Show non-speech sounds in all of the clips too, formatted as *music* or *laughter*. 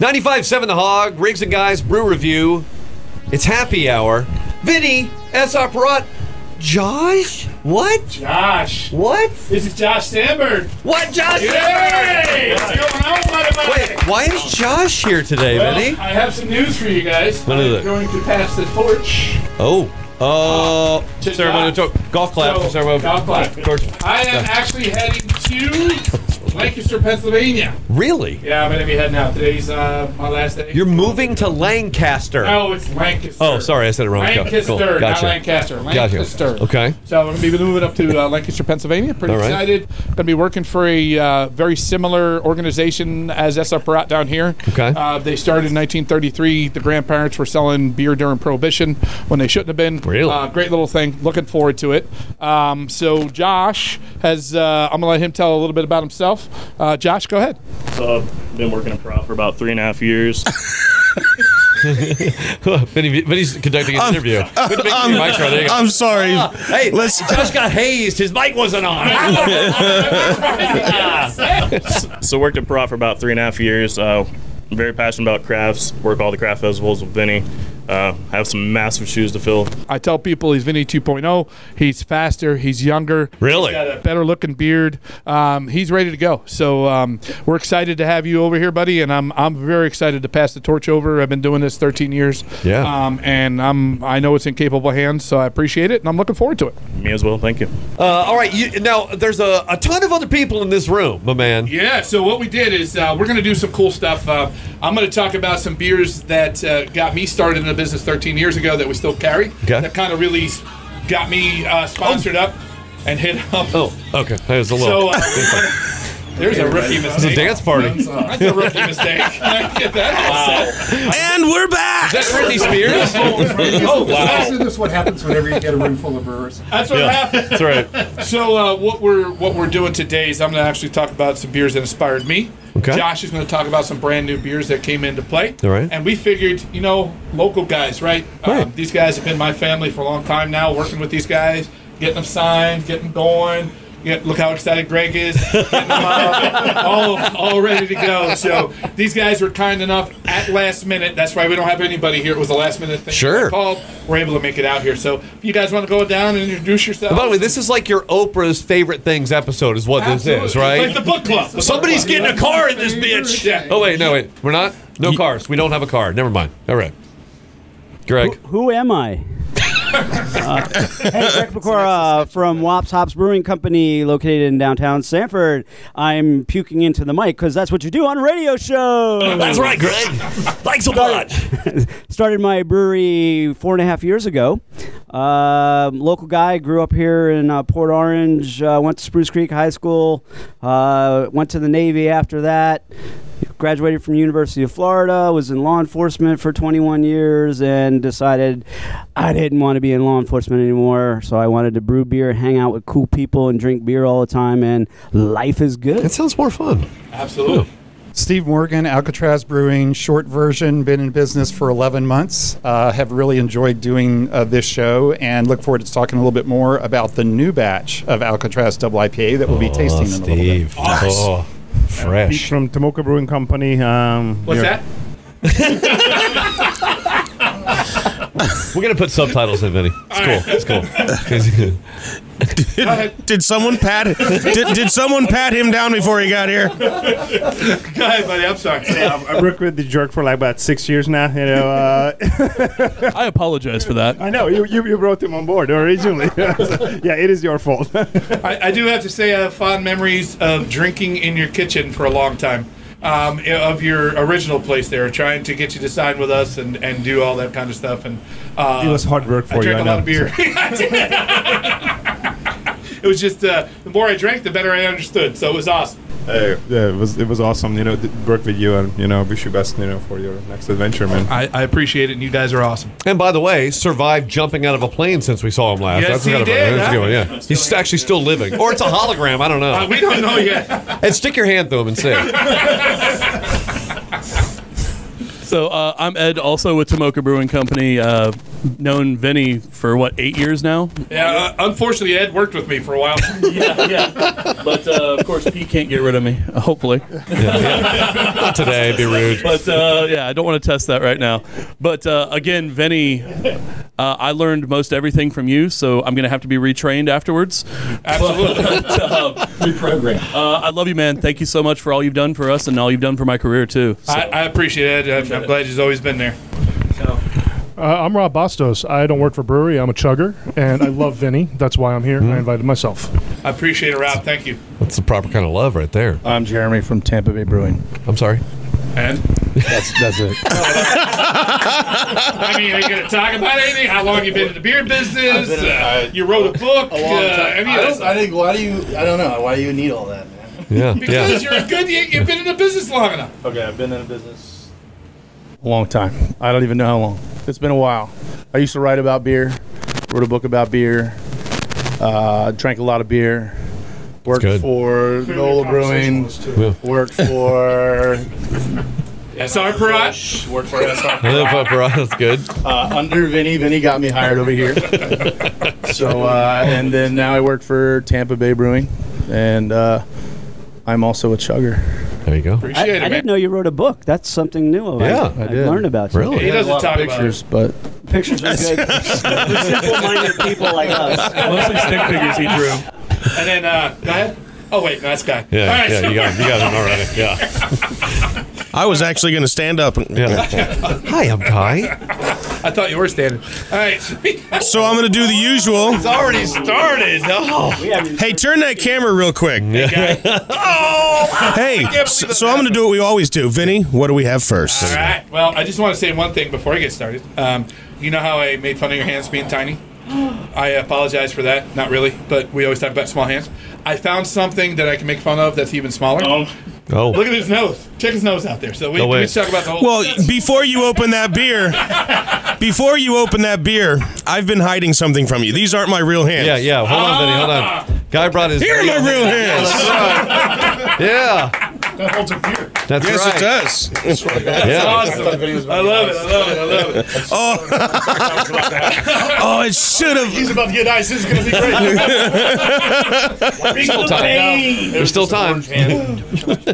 95.7 The Hog, Riggs and Guys Brew Review. It's happy hour. Vinny, S.R. Perrott, Josh? What? Josh. What? This is Josh Sandberg. What, Josh? Hey! What's going on, buddy? Wait, why is Josh here today, Well, Vinny? I have some news for you guys. What is I'm it? going to pass the torch. Oh. Uh, To ceremony Josh. to golf clap. So, golf clap. Torch. I am actually heading to Lancaster, Pennsylvania. Really? Yeah, I'm going to be heading out. Today's uh, my last day. You're moving to Lancaster. No, it's Lancaster. Oh, sorry, I said it wrong. Lancaster, cool. not Gotcha. Lancaster. Gotcha. Lancaster. Okay. So I'm going to be moving up to uh, Lancaster, Pennsylvania. Pretty right. excited. Going to be working for a uh, very similar organization as SR Perrott down here. Okay. Uh, they started in 1933. The grandparents were selling beer during Prohibition when they shouldn't have been. Really? Uh, great little thing. Looking forward to it. Um, so Josh has. Uh, I'm going to let him tell a little bit about himself. Uh, Josh, go ahead. So I've been working in prop for about three and a half years. *laughs* *laughs* Vinny, Vinny's conducting an interview. Good to meet you, Mike's right there you go. I'm sorry. Hey, Let's- Josh got hazed. His mic wasn't on. *laughs* so worked in prop for about three and a half years. Uh, I'm very passionate about crafts. Work all the craft festivals with Vinny. Uh, have some massive shoes to fill. I tell people he's Vinny 2.0. He's faster. He's younger. really? got a better looking beard. Um, he's ready to go. So um, we're excited to have you over here, buddy, and I'm I'm very excited to pass the torch over. I've been doing this 13 years. Yeah. Um, and I'm I know it's in capable hands, so I appreciate it, and I'm looking forward to it. Me as well. Thank you. Uh, all right. You, now, there's a, a ton of other people in this room, my man. Yeah. So what we did is uh, we're going to do some cool stuff. Uh, I'm going to talk about some beers that uh, got me started in the business 13 years ago that we still carry. Okay. That kind of really got me uh, sponsored up and hit up. Oh, okay. There's a little. So *laughs* uh, there's a rookie mistake. it's a dance party. That's a rookie *laughs* mistake. Get *laughs* that. And we're back. Is that Britney Spears? *laughs* Oh, wow. Actually, this is what happens whenever you get a room full of brewers. That's what happens. That's right. So uh, what we're what we're doing today is I'm going to actually talk about some beers that inspired me. Okay. Josh is going to talk about some brand new beers that came into play. All right. And we figured, you know, local guys, right? Right. Um, these guys have been my family for a long time now, working with these guys, getting them signed, getting them going. Get, look how excited Greg is. Getting them all, all ready to go. So these guys were kind enough at last minute. That's why we don't have anybody here. It was a last minute thing. Sure. Called. We're able to make it out here. So if you guys want to go down and introduce yourselves. By the way, this is like your Oprah's favorite things episode, is what Absolutely. this is, right? It's like the book club. The Somebody's book club. getting a car in this bitch. Yeah. Oh wait, no wait, we're not. No cars. We don't have a car. Never mind. All right. Greg. Who am I? Uh, hey, Greg Pecora from WopsHops Brewing Company, located in downtown Sanford. I'm puking into the mic because that's what you do on a radio show. *laughs* That's right, Greg. Thanks a lot. *laughs* Started my brewery four and a half years ago. Um local guy, grew up here in uh, Port Orange. Uh, went to Spruce Creek High School. Uh, went to the Navy after that. Graduated from University of Florida. Was in law enforcement for 21 years, and decided I didn't want to be in law enforcement anymore. So I wanted to brew beer, hang out with cool people, and drink beer all the time. And life is good. That sounds more fun. Absolutely. Steve Morgan, Alcatraz Brewing, short version, been in business for 11 months. Uh, have really enjoyed doing uh, this show and look forward to talking a little bit more about the new batch of Alcatraz Double IPA that we'll be tasting in a little bit. Oh, Pete fresh. from Tomoka Brewing Company. Um, What's that? *laughs* We're gonna put subtitles in, Vinny. It's cool. It's cool. Did someone pat? did, did someone pat him down before he got here? Go ahead, buddy. I'm sorry. I've, I've worked with the jerk for like about six years now. You know, uh, *laughs* I apologize for that. I know you, you, you brought him on board originally. So, *laughs* yeah, it is your fault. *laughs* I, I do have to say I have fond memories of drinking in your kitchen for a long time. Um, of your original place there, trying to get you to sign with us and, and do all that kind of stuff. And uh, it was hard work for I you. drank I a know. lot of beer. *laughs* *laughs* it was just uh, the more I drank, the better I understood. So it was awesome. Hey, yeah, it was it was awesome. You know, to work with you and you know, wish you best. You know, for your next adventure, man. I, I appreciate it, and you guys are awesome. And by the way, survived jumping out of a plane since we saw him last. Yes, That's he kind of a- did, that's a huh? good one, yeah. He's actually still living, or it's a hologram. I don't know. Uh, we don't know yet. and stick your hand through him and see. *laughs* So uh, I'm Ed, also with Tomoka Brewing Company. Uh, known Vinny for what eight years now. Yeah, uh, unfortunately, Ed worked with me for a while. *laughs* yeah, yeah. But uh, of course, Pete can't get rid of me. uh, Hopefully. Not today, be rude. *laughs* But uh, yeah, I don't want to test that right now. But uh, again, Vinny, uh, I learned most everything from you, so I'm going to have to be retrained afterwards. Absolutely. *laughs* Reprogram. Uh, I love you, man. Thank you so much for all you've done for us and all you've done for my career too. So, I, I appreciate it. I'm, I'm glad he's always been there. Uh, I'm Rob Bastos. I don't work for brewery. I'm a chugger, and I love Vinny. That's why I'm here. I invited myself. I appreciate it, Rob. Thank you. That's the proper kind of love right there. I'm Jeremy from Tampa Bay Brewing. I'm sorry. And That's that's it. *laughs* I mean, are you going to talk about anything? How long you been in the beer business? been in- Uh, I- you wrote a book. A long uh, time. I, mean, that don't. I think. Why do you? I don't know. Why do you need all that, man? Yeah. *laughs* Because Yeah. you're a good. You, you've been in the business long enough. Okay, I've been in a business a long time. I don't even know how long. It's been a while. I used to write about beer. Wrote a book about beer. Uh, drank a lot of beer. Worked good. for Nola Brewing. Worked for *laughs* SR Perrott. worked for SR. *laughs* That's good. uh, under Vinny. Vinny got me hired over here. *laughs* so, uh, and then now I work for Tampa Bay Brewing, and uh, I'm also a chugger. There you go. I, Appreciate I it, man. didn't know you wrote a book. That's something new. Yeah, I, I did. learned about you. Really? He doesn't A lot of talk about pictures, it. but *laughs* Pictures are good for *laughs* simple-minded people like us. mostly stick figures he drew. And then, uh, go ahead. Oh, wait, nice guy. Yeah, All right, yeah, so- you got him. you got him already. Yeah. *laughs* I was actually going to stand up. And, Yeah. Hi, I'm Kai. I thought you were standing. All right. So I'm going to do the usual. It's already started. Oh. Hey, turn that camera real quick. Oh. Hey, so, *laughs* so I'm going to do what we always do. Vinny, what do we have first? All right. Well, I just want to say one thing before I get started. Um, you know how I made fun of your hands being tiny? I apologize for that. Not really, but we always talk about small hands. I found something that I can make fun of that's even smaller. Oh. Oh. Look at his nose. Check his nose out there. So we, No we talk about the whole. Well, before you open that beer, *laughs* before you open that beer, I've been hiding something from you. These aren't my real hands. Yeah, yeah. Hold on, Vinny. Hold on. Guy brought his. Here are my real hands. *laughs* Yeah. That holds a beer. That's Yes, right. it does. Yeah. awesome. I love it. I love it. I love it. *laughs* Oh, *laughs* oh it should have. He's about to get ice. This is going to be great. *laughs* There's Still time. There's still time.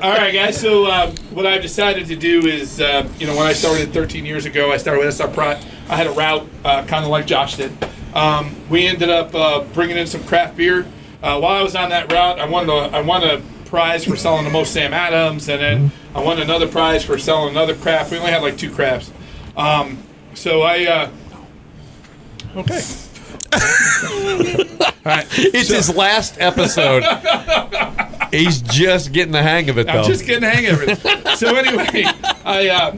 All right, guys. So um, what I've decided to do is, uh, you know, when I started 13 years ago, I started with SR Perrott. I had a route, uh, kind of like Josh did. Um, we ended up uh, bringing in some craft beer. Uh, while I was on that route, I won a, I won a prize for selling the most Sam Adams, and then I won another prize for selling another craft. We only had like two crafts. Um, so I. Uh, okay. *laughs* It's his last episode. *laughs* He's just getting the hang of it, though. I'm just getting the hang of it. *laughs* so anyway, I uh,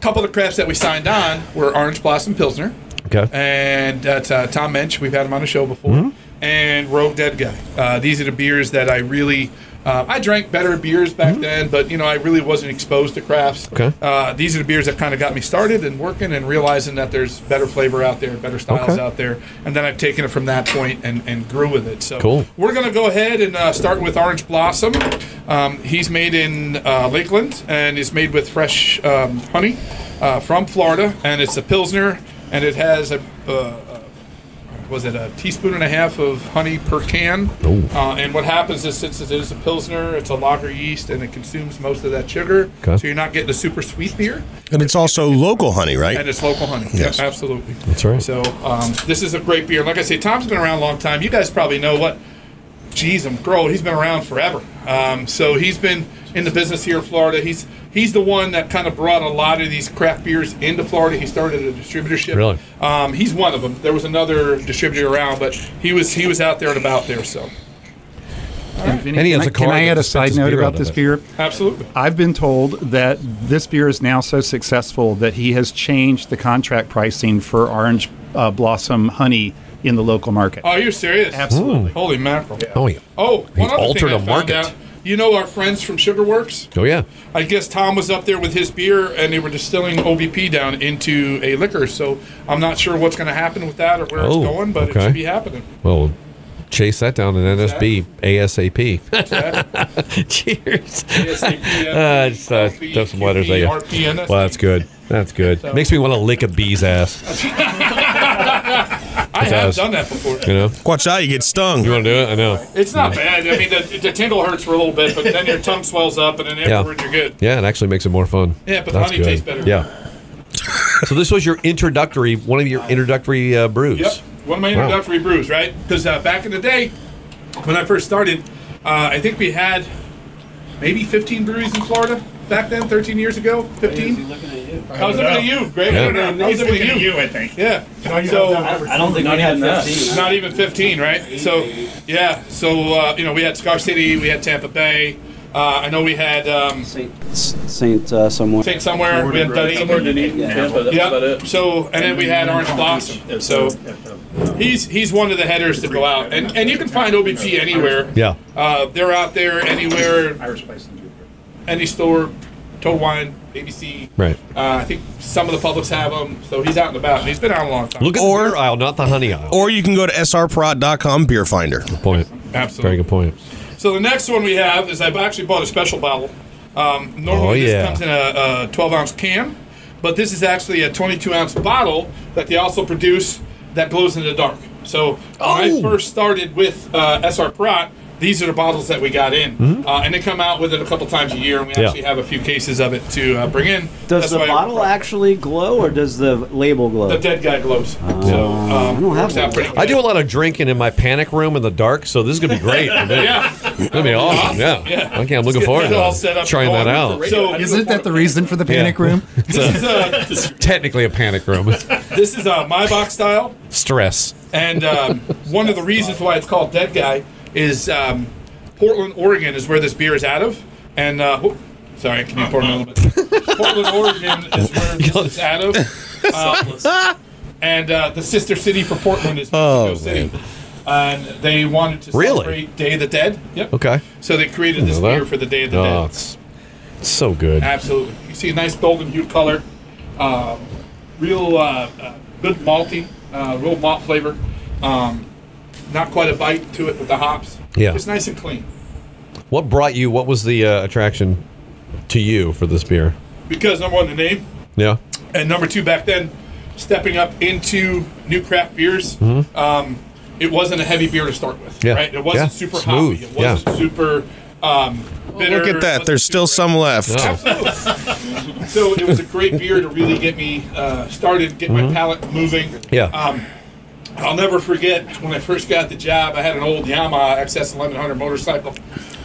couple of the crafts that we signed on were Orange Blossom Pilsner, okay. and that's uh, Tom Moench. We've had him on the show before, Mm-hmm. and Rogue Dead Guy. Uh, these are the beers that I really. Uh, I drank better beers back then, but you know I really wasn't exposed to crafts. Mm-hmm. Okay. Uh, these are the beers that kind of got me started and working and realizing that there's better flavor out there, better styles Okay. out there, and then I've taken it from that point and, and grew with it. So Cool. we're gonna go ahead and uh, start with Orange Blossom. Um, he's made in uh, Lakeland and is made with fresh um, honey uh, from Florida, and it's a pilsner, and it has a. Was it a teaspoon and a half of honey per can? Uh, and what happens is, since it is a pilsner, it's a lager yeast, and it consumes most of that sugar. Okay. So you're not getting a super sweet beer, And it's also local honey, right? and it's local honey. Yes. Yeah, absolutely. That's right. So um, this is a great beer. Like I say, Tom's been around a long time. You guys probably know what. Geez, I'm grown. He's been around forever. Um, so he's been in the business here in Florida. He's he's the one that kind of brought a lot of these craft beers into Florida. He started a distributorship. Really? Um, he's one of them. There was another distributor around, but he was he was out there and about there. So And, Vinny, And he can, has I, a can I add a side note about this it. beer? absolutely. I've been told that this beer is now so successful that he has changed the contract pricing for Orange uh, Blossom honey in the local market. Oh, you're serious? Absolutely. Holy mackerel! Oh, yeah. Oh, He one altered thing I a found market. out. You know our friends from Sugarworks? Oh, yeah. I guess Tom was up there with his beer, and they were distilling OBP down into a liquor. So I'm not sure what's going to happen with that or where Oh, it's going, but okay. it should be happening. Well, chase that down in NSB ASAP. *laughs* Cheers. *laughs* Uh, just uh, throw some letters at you. Well, that's good. That's good. Makes me want to lick a bee's ass. *laughs* I have does. done that before. You know. Watch out, you get stung. You want to do it? I know. It's not bad. I mean, the, the tingle hurts for a little bit, but then your tongue swells up, and then Yeah. afterwards you're good. Yeah, it actually makes it more fun. Yeah, but the That's honey tastes better. Yeah. so this was your introductory, one of your introductory uh, brews. Yep, one of my Wow. introductory brews, right? Because uh, back in the day, when I first started, uh, I think we had maybe 15 breweries in Florida back then, 13 years ago. 15. I was looking at you, Great. Yeah. I was looking at you. I think. Yeah. So I don't think we had 15. not even 15, right? So, yeah. So uh, you know, we had Cigar City, we had Tampa Bay. Uh, I know we had um, Saint, Saint uh, somewhere. Saint somewhere. We had Dunedin. Somewhere Dunedin, Tampa, that's about Yeah. it. So and then we had Orange Blossom. So he's he's one of the headers to go out, and and you can find OBP anywhere. Yeah. Uh, they're out there anywhere, Irish Bison. any store, Total Wine, ABC. Right. Uh, I think some of the Publix have them, so he's out and about. And he's been out a long time. Look at Or- the beer aisle, not the honey aisle. Or you can go to srperrott.com beer finder. Good point. Absolutely. Very good point. So the next one we have is I've actually bought a special bottle. Um, normally Oh, this comes in a, a 12 ounce can, but this is actually a 22 ounce bottle that they also produce that glows in the dark. So when I Oh. first started with uh, SR Perrott, these are the bottles that we got in, uh, and they come out with it a couple times a year, and we Mm-hmm. Yeah. actually have a few cases of it to uh, bring in. Does That's the bottle actually glow or does the label glow? The dead guy glows. so I um, don't have works out one. pretty good. I do a lot of drinking in my panic room in the dark, so this is gonna be great. *laughs* for me. Yeah. It's gonna be awesome. Yeah. Yeah. Okay, I'm looking Let's get forward that all to set trying that out. So Isn't that the *laughs* reason for the panic Yeah. room? *laughs* this is, uh, It's technically a panic room. this is uh, my box style. Stress. And um, one of the reasons why it's called Dead Guy is um, Portland, Oregon is where this beer is out of. And, uh, whoop, sorry, can you pour me a little bit? Portland, Oregon is where this *laughs* is out of. Uh, *laughs* and uh, the sister city for Portland is Mexico Oh, City. And they wanted to Really? celebrate Day of the Dead. Yep. Okay. So they created this know that. beer for the Day of the Oh, Dead. it's, it's so good. Absolutely. You see a nice golden hue color. Um, real uh, uh, good malty, uh, real malt flavor. Um, not quite a bite to it with the hops. Yeah. It's nice and clean. What brought you? What was the uh, attraction to you for this beer? Because number one, the name, Yeah. and number two, back then, stepping up into new craft beers, um, it wasn't a heavy beer to start with. Mm-hmm. Yeah. Right? It wasn't Yeah. super Smooth. hoppy. It wasn't super um, bitter. Look at that. There's still super- some left. Absolutely. *laughs* so it was a great beer to really get me uh, started, get my palate moving. Mm-hmm. Yeah. Um, I'll never forget when I first got the job. I had an old Yamaha XS 1100 motorcycle.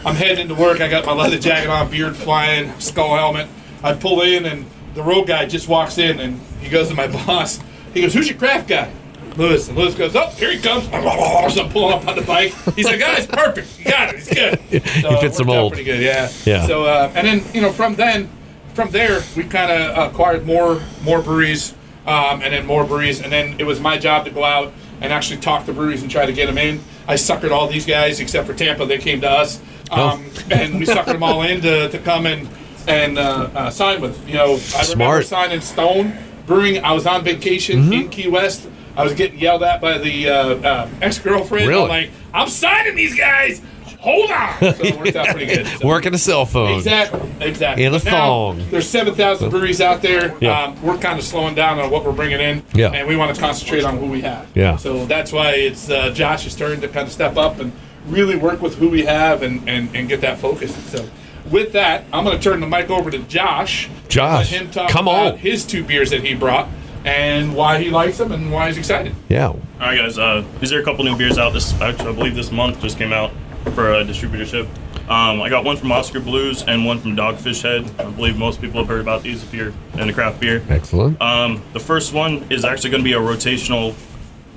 I'm heading into work. I got my leather jacket on, beard flying, skull helmet. I pull in, and the road guy just walks in, and he goes to my *laughs* boss. He goes, "Who's your craft guy?" Lewis. And Lewis goes, "Oh, here he comes!" *laughs* So I'm pulling up on the bike. He's like, "Guys, perfect. You got it. He's good." *laughs* So He fits the mold. Pretty good, yeah. Yeah. So uh, and then you know from then, from there we kind of acquired more more breweries, um, and then more breweries, and then it was my job to go out and actually talk to breweries and try to get them in. I suckered all these guys except for Tampa. They came to us, Oh. um, and we suckered them all in to, to come and and uh, uh, sign with. You know, I remember signing Stone Brewing. I was on vacation Mm-hmm. in Key West. I was getting yelled at by the uh, uh, ex girlfriend. Really? I'm like, I'm signing these guys. Hold on. *laughs* So it worked out pretty good. So- Working a cell phone. Exactly, exactly. In a But now, thong. There's 7,000 breweries out there. Yeah. Um, we're kind of slowing down on what we're bringing in. Yeah. And we want to concentrate on who we have. Yeah. So that's why it's uh, Josh's turn to kind of step up and really work with who we have and, and, and get that focused. So with that, I'm going to turn the mic over to Josh. Josh, Let him talk come about on. his two beers that he brought and why he likes them and why he's excited. Yeah. All right, guys. Uh, these are a couple new beers out. This I believe this month just came out for a distributorship. Um, I got one from Oskar Blues and one from Dogfish Head. I believe most people have heard about these if you're into craft beer. Excellent. Um, the first one is actually going to be a rotational,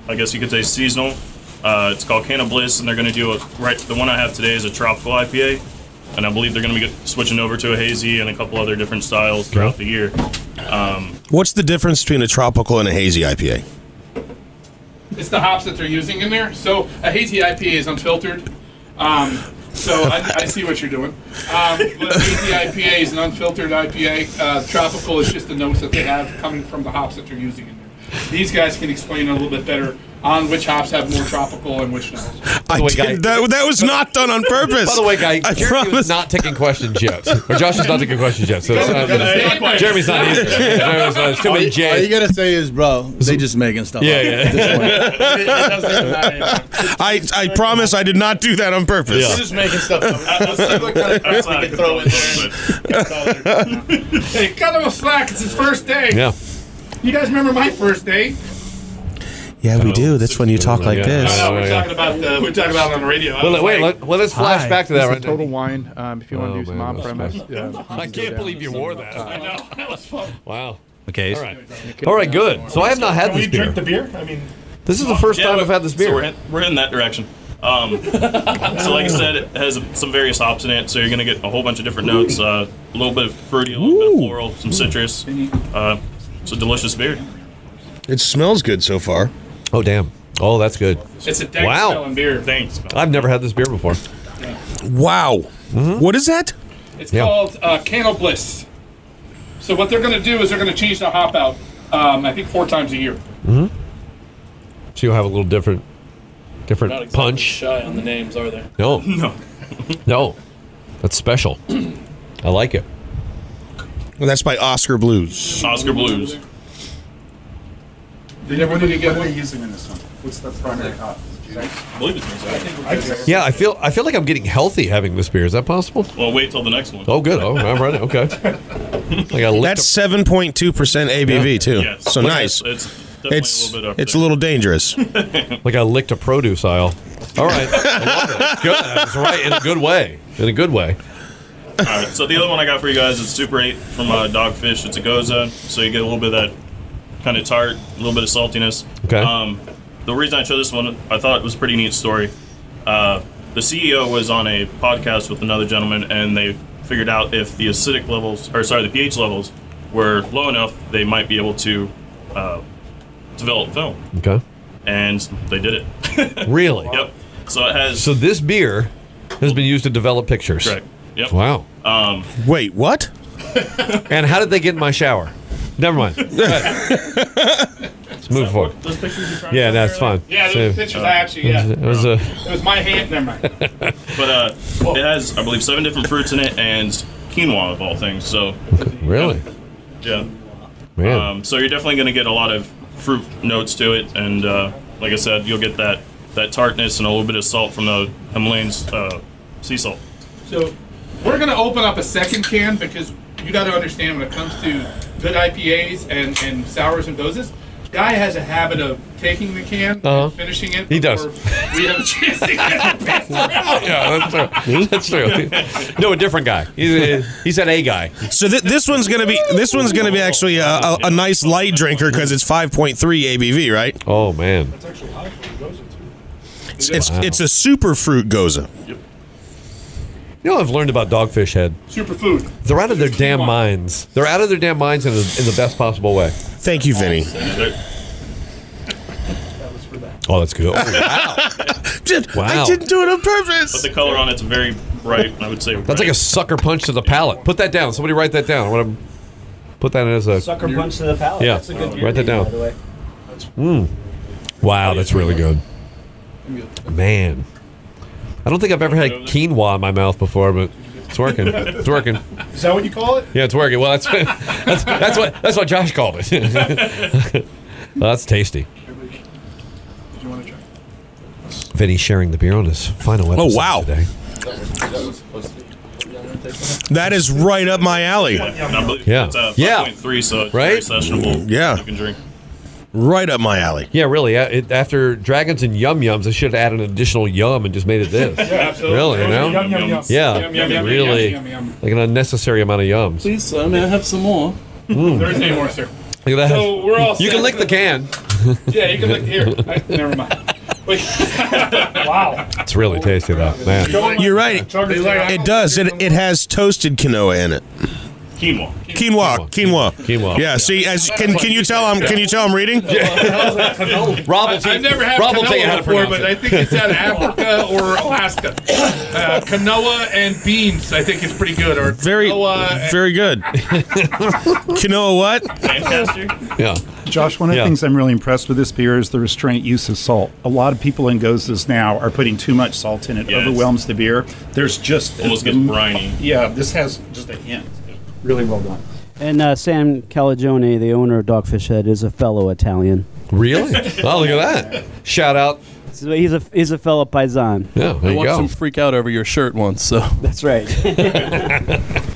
I guess you could say seasonal. Uh, it's called Can-O-Bliss, and they're going to do a right. The one I have today is a tropical IPA, and I believe they're going to be switching over to a hazy and a couple other different styles throughout the year. Um, What's the difference between a tropical and a hazy IPA? It's the hops that they're using in there. So a hazy IPA is unfiltered. Um, so I, I see what you're doing. Um, but hazy IPA is an unfiltered IPA. Uh, tropical is just the notes that they have coming from the hops that they're using in there. These guys can explain a little bit better on which hops have more tropical and which don't. I way, guy- that, that was not done on purpose. By the way, guy, I Jeremy promise. was not taking questions yet. Or Josh is not taking questions yet. So it's not, Jeremy's not either. Jeremy's not, it's too many you, all you gotta say is, bro, they just making stuff Yeah, up yeah. at this point. It- *laughs* it doesn't matter. *laughs* I, I promise I did not do that on purpose. Yeah. We're just making stuff up. Let's see what kind of crap we can throw in there. *laughs* Hey, cut him a slack. It's his first day. Yeah. You guys remember my first day? Yeah, we do. That's when you talk like Yeah. this. No, we're talking about the, we're talking about it on the radio. Well, wait, like, let, well, let's flash Hi, back to this that is right now. Total Wine. Um, if you want Oh, to do some on premise, yeah, I can't believe you wore that. I know that was fun. Wow. Okay. All right. All right, good. So I have not had this we beer. drink the beer? I mean, This is the first time I've had this So we're, beer. we're in that direction. Um, *laughs* so, like I said, it has some various hops in it, so you're gonna get a whole bunch of different notes. Uh, a little bit of fruity, a little bit of floral, some citrus. Uh, it's a delicious beer. It smells good so far. Oh, damn. Oh, that's good. It's a dank Wow. smelling beer. Thanks. I've never had this beer before. Wow. What is that? It's Yeah. called uh, Can-O-Bliss. So what they're going to do is they're going to change the hop out. Um, I think four times a year. So you'll have a little different, different Not exactly punch. shy on the names, are there? No, *laughs* No. no, that's special. *clears throat* I like it. Well, that's by Oskar Blues. Oskar Blues. Did everybody get one? using in this one? What's the primary hop? I believe it's Mosaic. Yeah, I feel I feel like I'm getting healthy having this beer. Is that possible? Well, wait till the next one. Oh, good. Oh, I'm ready. Okay. *laughs* I That's 7.2% ABV, too. Yes. So nice. It's definitely It's, a little bit it's a little dangerous. like *laughs* I licked a produce aisle. All right, I love it. Good. That's right in a good way. In a good way. All right, so the other one I got for you guys is Super 8 from uh, Dogfish. It's a Gose, so you get a little bit of that kind of tart, a little bit of saltiness. Okay. Um, the reason I chose this one, I thought it was a pretty neat story. Uh, the CEO was on a podcast with another gentleman, and they figured out if the acidic levels, or sorry, the pH levels were low enough, they might be able to uh, develop film. Okay. And they did it. *laughs* Really? Yep. So it has. So this beer has been used to develop pictures. Correct. Yep. Wow. Um, Wait, what? And how did they get in my shower? Never mind. *laughs* Let's move forward. those pictures you Yeah, that's fine. Yeah, So- those pictures I actually, yeah. It was a. It was my hand. Never mind. *laughs* But uh, it has, I believe, seven different fruits in it and quinoa of all things. So, Really? yeah. Man. Um, so you're definitely going to get a lot of fruit notes to it, and uh, like I said, you'll get that that tartness and a little bit of salt from the Himalayan's uh, sea salt. So we're going to open up a second can because you got to understand when it comes to good IPAs and, and sours and doses, Guy has a habit of taking the can Uh-huh. and finishing it. He does. We have a chance to get it passed *laughs* yeah, that's true. That's true. No, a different guy. He's he's an A guy. So th- this one's gonna be this one's gonna be actually a, a, a nice light drinker because it's 5.3 ABV, right? Oh man, it's actually a gose too it's, it's a super fruit gose. You know what I've learned about Dogfish Head? Superfood. They're out of their damn minds. They're out of their damn minds in, the in the best possible way. Thank you, Vinny. Oh, that's good. Oh, wow. *laughs* Did- Wow. I didn't do it on purpose. But the color on it's very bright. I would say That's like a sucker punch to the palate. Put that down. Somebody write that down. I want to put that in as a Sucker punch to the palate. Yeah, That's a good write that down. By the way. Mm. Wow, that's really good. Man, I don't think I've ever had quinoa in my mouth before, but it's working. It's working. Is that what you call it? Yeah, it's working. Well, that's *laughs* that's, that's what that's what Josh called it. *laughs* well, that's tasty. Did you want to try? Vinny sharing the beer on his final episode Oh, wow. today. That is right up my alley. I believe Yeah. It's uh, Yeah. 5.3, so it's Right? very sessionable. Yeah. You can drink. Right up my alley. Yeah, really. uh, It, after dragons and yum yums, I should have added an additional yum and just made it this. *laughs* Yeah, absolutely. Really, you know? Yum, yum, yum. Yeah, Yum, yum, yum, really, yum, yum, yum. like an unnecessary amount of yums. Please, sir, may I have some more? There is no more, sir. Look at that. So we're all you set. can lick the can. *laughs* Yeah, you can lick here. I, never mind. *laughs* Wow. It's really tasty though, man. You're right. It does. It, it has toasted quinoa in it. Quinoa. Quinoa, quinoa, Quinoa. Yeah. See, as can can you tell I'm can you tell I'm reading? *laughs* Rob will I, have never had Rob will tell you how canola to before, but. I think it's out of *laughs* Africa or Alaska. Uh, canoa and beans, I think is pretty good. Or Very, very good. *laughs* Quinoa what? Lancaster. Yeah. Josh, one of the things I'm really impressed with this beer is the restraint use of salt. A lot of people in Goses now are putting too much salt in it, Yes. overwhelms the beer. There's just Almost gets briny. Yeah, this has just a hint. Really well done. And uh, Sam Calagione, the owner of Dogfish Head, is a fellow Italian. Really? Oh, look at that. Shout out. So he's a he's a fellow paisan. Yeah, there I you watched go. him freak out over your shirt once. So *laughs* That's right. *laughs*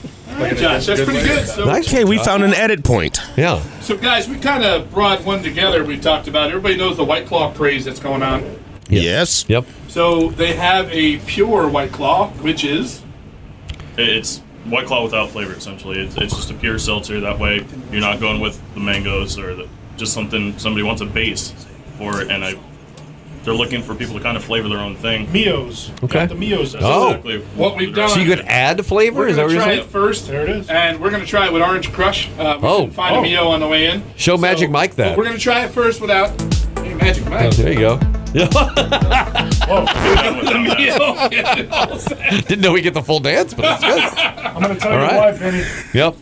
Josh, that's pretty good. So, Nice. Okay, we found an edit point. Yeah. so guys, we kind of brought one together. We talked about. Everybody knows the White Claw craze that's going on. Yes. Yep. So they have a pure White Claw, which is It's White Claw without flavor, essentially. It's, it's just a pure seltzer. That way, you're not going with the mangoes or the, just something somebody wants a base for it, and I. They're looking for people to kind of flavor their own thing. Mios. Okay. Got the Mios. Oh. Exactly. what we've done. So you could add flavor? We're Is that what you're try saying? it first. There it is. And we're going to try it with Orange Crush. Uh, Oh. find Oh. a Mio on the way in. Show Magic Mike that. We're going to try it first without hey, Magic Mike. There you go. Whoa. *laughs* Didn't know we get the full dance, but it's good. I'm going to tell All you right. why, Vinny. Yep.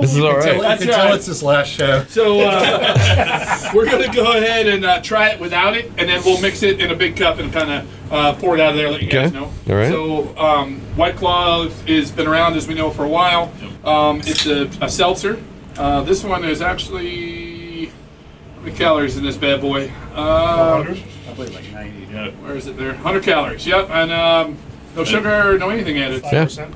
This is all right. I That's can tell it's this last show. So uh, *laughs* we're going to go ahead and uh, try it without it, and then we'll mix it in a big cup and kind of uh, pour it out of there. Let you guys know. All right. So um, White Claw has been around as we know for a while. Um, it's a, a seltzer. Uh, this one is actually how many calories in this bad boy? Uh, 400? probably like 90. Yeah. Where is it there? 100 calories. Yep. And um, no sugar, no anything added. 5%. Yeah.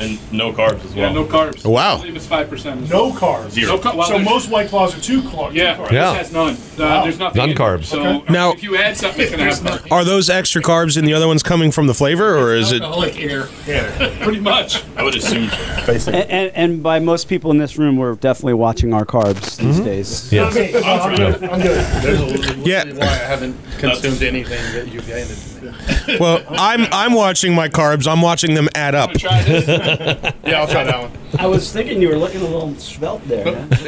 And no carbs as well. Yeah, no carbs. Wow. I believe it's five percent. No carbs. Zero. No car- well, so most White Claws are two carbs. Yeah, Two carbs. Yeah. this has none. Uh, There's nothing. None in it. carbs. So Okay. Now- if you add something, it's gonna have carbs. Are those extra carbs in the other ones coming from the flavor, or is it? Alcoholic air. Yeah, *laughs* pretty much. I would assume so. and, and, and by most people in this room, we're definitely watching our carbs these days. Yes. Okay, I'm good. I'm good. There's a reason Yeah. why I haven't consumed anything that you've handed to me. *laughs* Well, I'm I'm watching my carbs. I'm watching them add up. Wanna try this? *laughs* Yeah, I'll try that one. I was thinking you were looking a little svelte there. man. *laughs*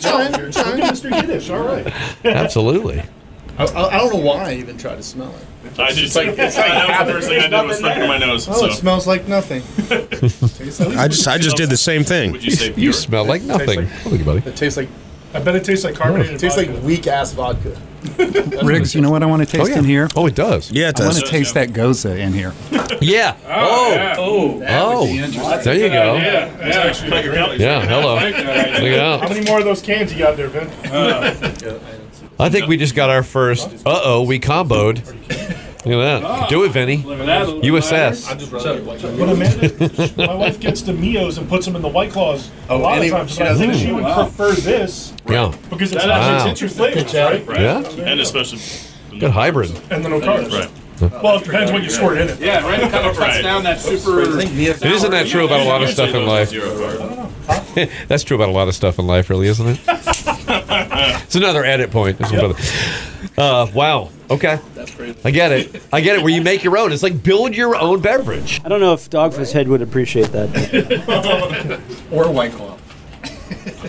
Trying, trying. Mr. Yiddish. All right. Absolutely. I, I I don't know why I even tried to smell it. I just like- it's like that was the first thing I did was stuck in my nose. Oh, so. it smells like nothing. I just I just did the same thing. Would you say You smell like nothing. Look, buddy. It tastes like I bet it tastes like carbonated it tastes like weak ass vodka. *laughs* Riggs, you know what I want to taste Oh, yeah. in here? Oh, it does. Yeah, it does. I want to taste that gose in here. *laughs* Yeah. Oh. yeah. oh, Oh. There you go. Yeah, That's yeah. actually great. Yeah. Hello. I like Look idea. it How many more of those cans you got there, Vin? I think we just got our first. Uh oh, we comboed. Look at that. Do it, Vinny. Look at that, a little You lighter. assess. But Amanda, my wife gets the Mios and puts them in the White Claws a Oh, lot any- of times. she But I think doesn't- she would Wow. prefer this Yeah. because it's That not actually citrus flavors, right? Right. Yeah. And especially. Good hybrid. And then no carbs. Right. Well, it depends what you squirt in it. Yeah, right. It kind of cuts down that super. Isn't that true about a lot of stuff in life? are zero carb. *laughs* That's true about a lot of stuff in life, really, isn't it? *laughs* it's another edit point. This another- Uh, wow. Okay. That's crazy. I get it. I get it. Where you make your own. It's like build your own beverage. I don't know if Dogfish Head would appreciate that. *laughs* Or White Claw.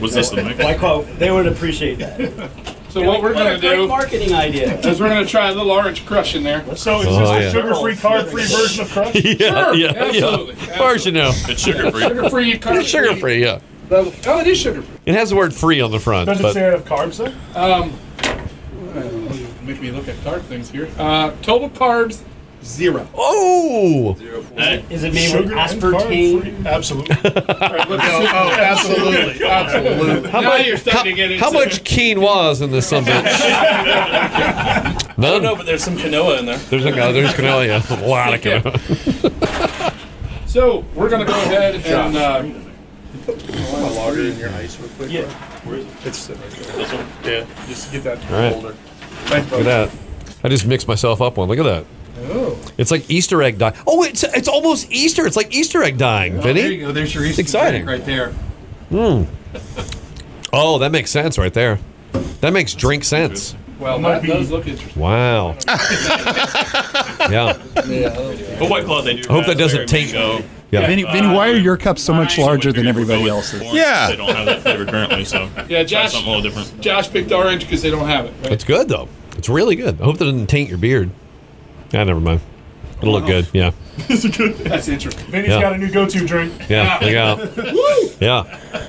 Was this the mix? White Claw, they would appreciate that. So what we're gonna do marketing idea. is we're gonna try a little orange crush in there. So is Oh, this yeah. a sugar-free, carb-free version of Crush? *laughs* yeah, Sure, yeah, absolutely, yeah. Of course you know. It's sugar free. Sugar-free, carb It's sugar free, yeah. Oh, it is sugar-free. It has the word free on the front. Does it But say it have carbs though? Um, make me look at carb things here. Uh, total carbs, zero. oh, Hey, Is it made Sugar with aspartame? carb-free? Absolutely. *laughs* Oh, absolutely, *laughs* absolutely. How now you're starting how, to get into how much quinoa's in this some bitch? *laughs* I don't None. know, but there's some quinoa in there. There's a there's canola. Yeah. A lot of canola. So we're gonna go ahead and uh, Want water in your ice real quick? Yeah. Where is it? It's uh, this one. Yeah, just get that All right. holder. Look at that. I just mixed myself up one. Look at that. Oh. It's like Easter egg dye. Oh, it's it's almost Easter. It's like Easter egg dyeing, oh, There you go. There's your Easter exciting. drink right there. Hmm. Oh, that makes sense right there. That makes drink sense. well, Might that be- does look interesting. Wow. *laughs* yeah. Yeah. But White Claw, they do. I hope that doesn't berry taint- mango Yeah. Vinny, Vinny, why are your cups so much larger than everybody else's? Yeah. They don't have that flavor currently, so Yeah, Josh. something a little different. Josh picked orange because they don't have it. Right? It's good though. It's really good. I hope that doesn't taint your beard. Ah, never mind. It'll look good. Yeah. *laughs* That's interesting. Vinny's Yeah. got a new go-to drink. Yeah. Look out. *laughs* Yeah.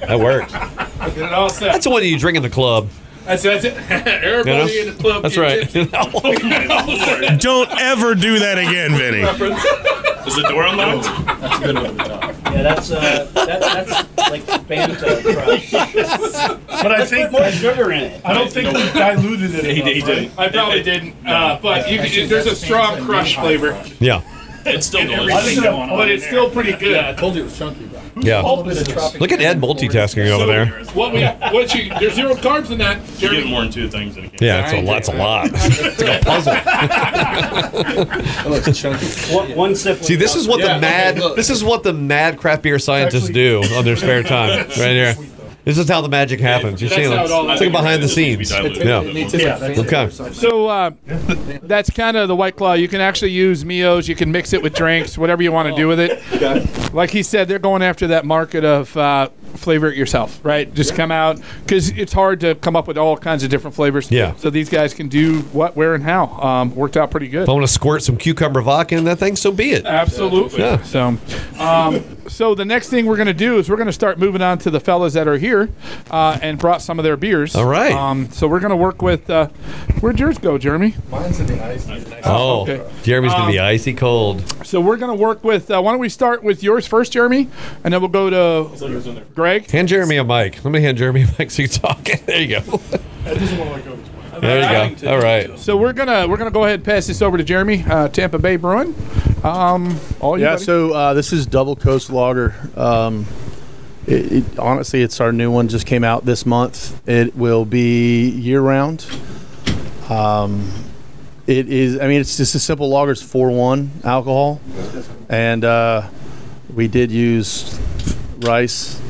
That works. Get it all set. That's the one you drink in the club. That's, that's it. *laughs* Everybody You know? in the club. That's right. tipsy. Don't ever do that again, Vinny. Is the door unlocked? That's a good one. Yeah, that's uh, that, that's like Fanta crush. But I think more sugar in it. I don't think we diluted it. He- enough, he right? didn't. I probably didn't, uh, but you, can- there's a strong crush flavor. Yeah. It's still Everything delicious. going on But it's still pretty good. Yeah, I told you it was chunky, bro. *laughs* Yeah. Look at Ed multitasking over there. What we what you there's zero carbs in that. You get more than two things in a can. Yeah, it's a lot. It's a lot. *laughs* It's like a puzzle. *laughs* It looks chunky. One, one sip. See, this is what Yeah, the mad. okay. This is what the mad craft beer scientists do on their spare time. Right here. This is how the magic happens. You see, That's how it's, it it's like behind the scenes. Yeah. Okay. So uh, that's kind of the White Claw. You can actually use Mios. You can mix it with drinks, whatever you want to do with it. Like he said, they're going after that market of uh, flavor it yourself, right? Just come out because it's hard to come up with all kinds of different flavors. Yeah. So these guys can do what, where, and how. Um, worked out pretty good. If I want to squirt some cucumber vodka in that thing, so be it. Absolutely. Yeah. So, um, so the next thing we're going to do is we're going to start moving on to the fellas that are here uh, and brought some of their beers. All right. Um, so we're going to work with. Uh, where'd yours go, Jeremy? Mine's in the ice. Oh, okay. Jeremy's gonna be Um, icy cold. So we're going to work with. Uh, why don't we start with yours first, Jeremy, and then we'll go to Greg. Hand Jeremy a mic. Let me hand Jeremy a mic so you can talk. *laughs* There you go. That doesn't want to let go this way. There you go. All right. So we're gonna we're gonna go ahead and pass this over to Jeremy, uh, Tampa Bay Brewing. Um, all you Yeah, buddy? so uh, this is Double Coast Lager. Um, it, it, honestly, it's our new one. Just came out this month. It will be year round. Um, it is. I mean, it's just a simple lager. It's four one alcohol, and uh, we did use rice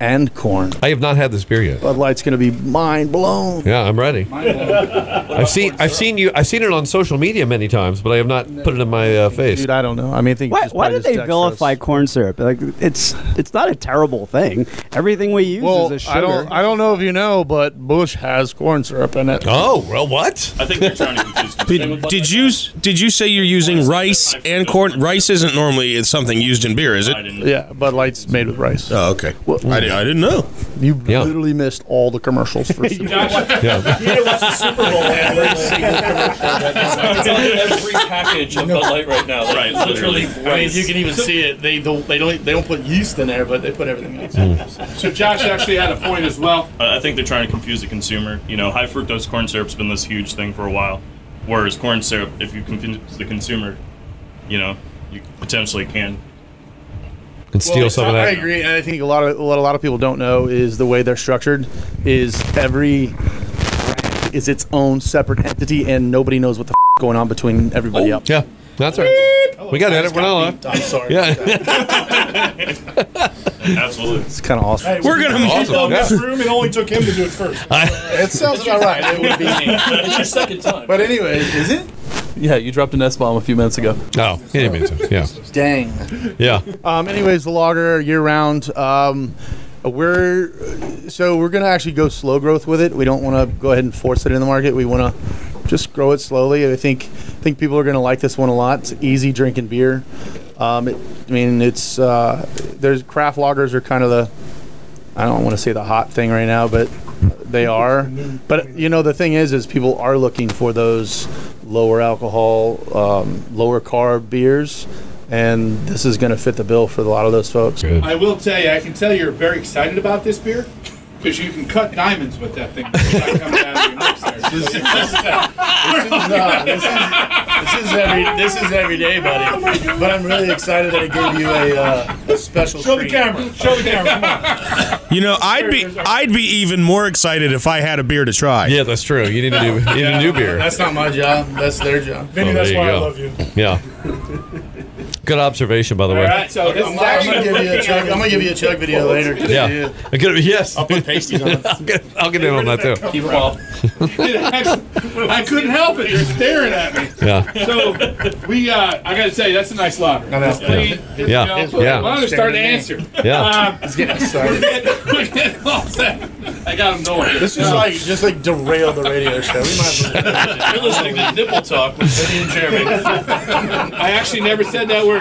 and corn. I have not had this beer yet. Bud Light's going to be mind blown. Yeah, I'm ready. *laughs* I've seen I've seen you I've seen it on social media many times, but I have not put it in my uh, face. Dude, I don't know. I mean, I think Why, just why probably did they just dextrose. vilify corn syrup? Like it's it's not a terrible thing. Everything we use Well, is a sugar. I don't. I don't know if you know, but Bush has corn syrup in it. Oh, well, what? I think they're trying to confuse *laughs* Did, did you did you say you're using rice and corn? Rice isn't normally it's something used in beer, is it? Yeah, Bud Light's made with rice. Oh, okay. I, di- I didn't know. You literally missed all the commercials for *laughs* Super Bowl. Yeah. You watch the Super Bowl *laughs* every single commercial. It's on every package of Bud Light right now. Like, Right, literally. I mean, you can even see it. They don't. They don't. They don't put yeast in there, but they put everything else. Mm. so Josh actually had a point as well. I I think they're trying to confuse the consumer. You know, high fructose corn syrup's been this huge thing for a while. Whereas corn syrup, if you confuse the consumer, you know, you potentially can. And steal some of I agree, and I think a lot of what a lot of people don't know is the way they're structured is every brand is its own separate entity, and nobody knows what the f- going on between everybody oh, else. Yeah, that's right. We got it. We're not live. I'm sorry. Yeah. *laughs* Absolutely. It's kind of awesome. Hey, We're gonna- keep Awesome. on this Yeah. room. It only took him to do it first. It sounds about right. It would be me. It's your second time. But anyway, is it? Yeah, you dropped an S bomb a few minutes ago. Oh, he didn't mean to. Yeah. Dang. Yeah. Um, anyways, the lager year round. Um, we're so we're gonna actually go slow growth with it. We don't want to go ahead and force it in the market. We want to just grow it slowly. I think I think people are gonna like this one a lot. It's easy drinking beer. Um, it, I mean, it's uh, there's craft lagers are kind of the I don't want to say the hot thing right now, but they are. But you know, the thing is, is people are looking for those lower alcohol, um, lower carb beers, and this is going to fit the bill for a lot of those folks. Good. I will tell you, I can tell you're very excited about this beer because you can cut diamonds with that thing. coming out of your lips there. This is, uh, this, is, this is every this is every day, buddy. But I'm really excited that I gave you a, uh, a special. Show the camera. Show the camera. Come on. You know, I'd be I'd be even more excited if I had a beer to try. Yeah, that's true. You need to do you need a new beer. That's not my job. That's their job. Vinny, Oh, that's there you why I go. love you. Yeah. Good observation, by the way. right, so this I'm, is I'm actually gonna give you a looking chug. I'm gonna give you a chug video *laughs* later. Yeah. I'm gonna- yes. I'll put pasties on. it. *laughs* I'll get, I'll get in on that too. Keep them off. *laughs* I couldn't help it. You're staring at me. Yeah. So we, uh, I gotta say, that's a nice lager. I know. It's clean. It's, Yeah. You know, Yeah. Why don't we start to answer? Yeah. Um, He's getting excited. we're getting all set. I got him going. This is like just like derail the radio show. We might as well. You're listening to Nipple Talk with Vinny and Jeremy. I actually never said that word.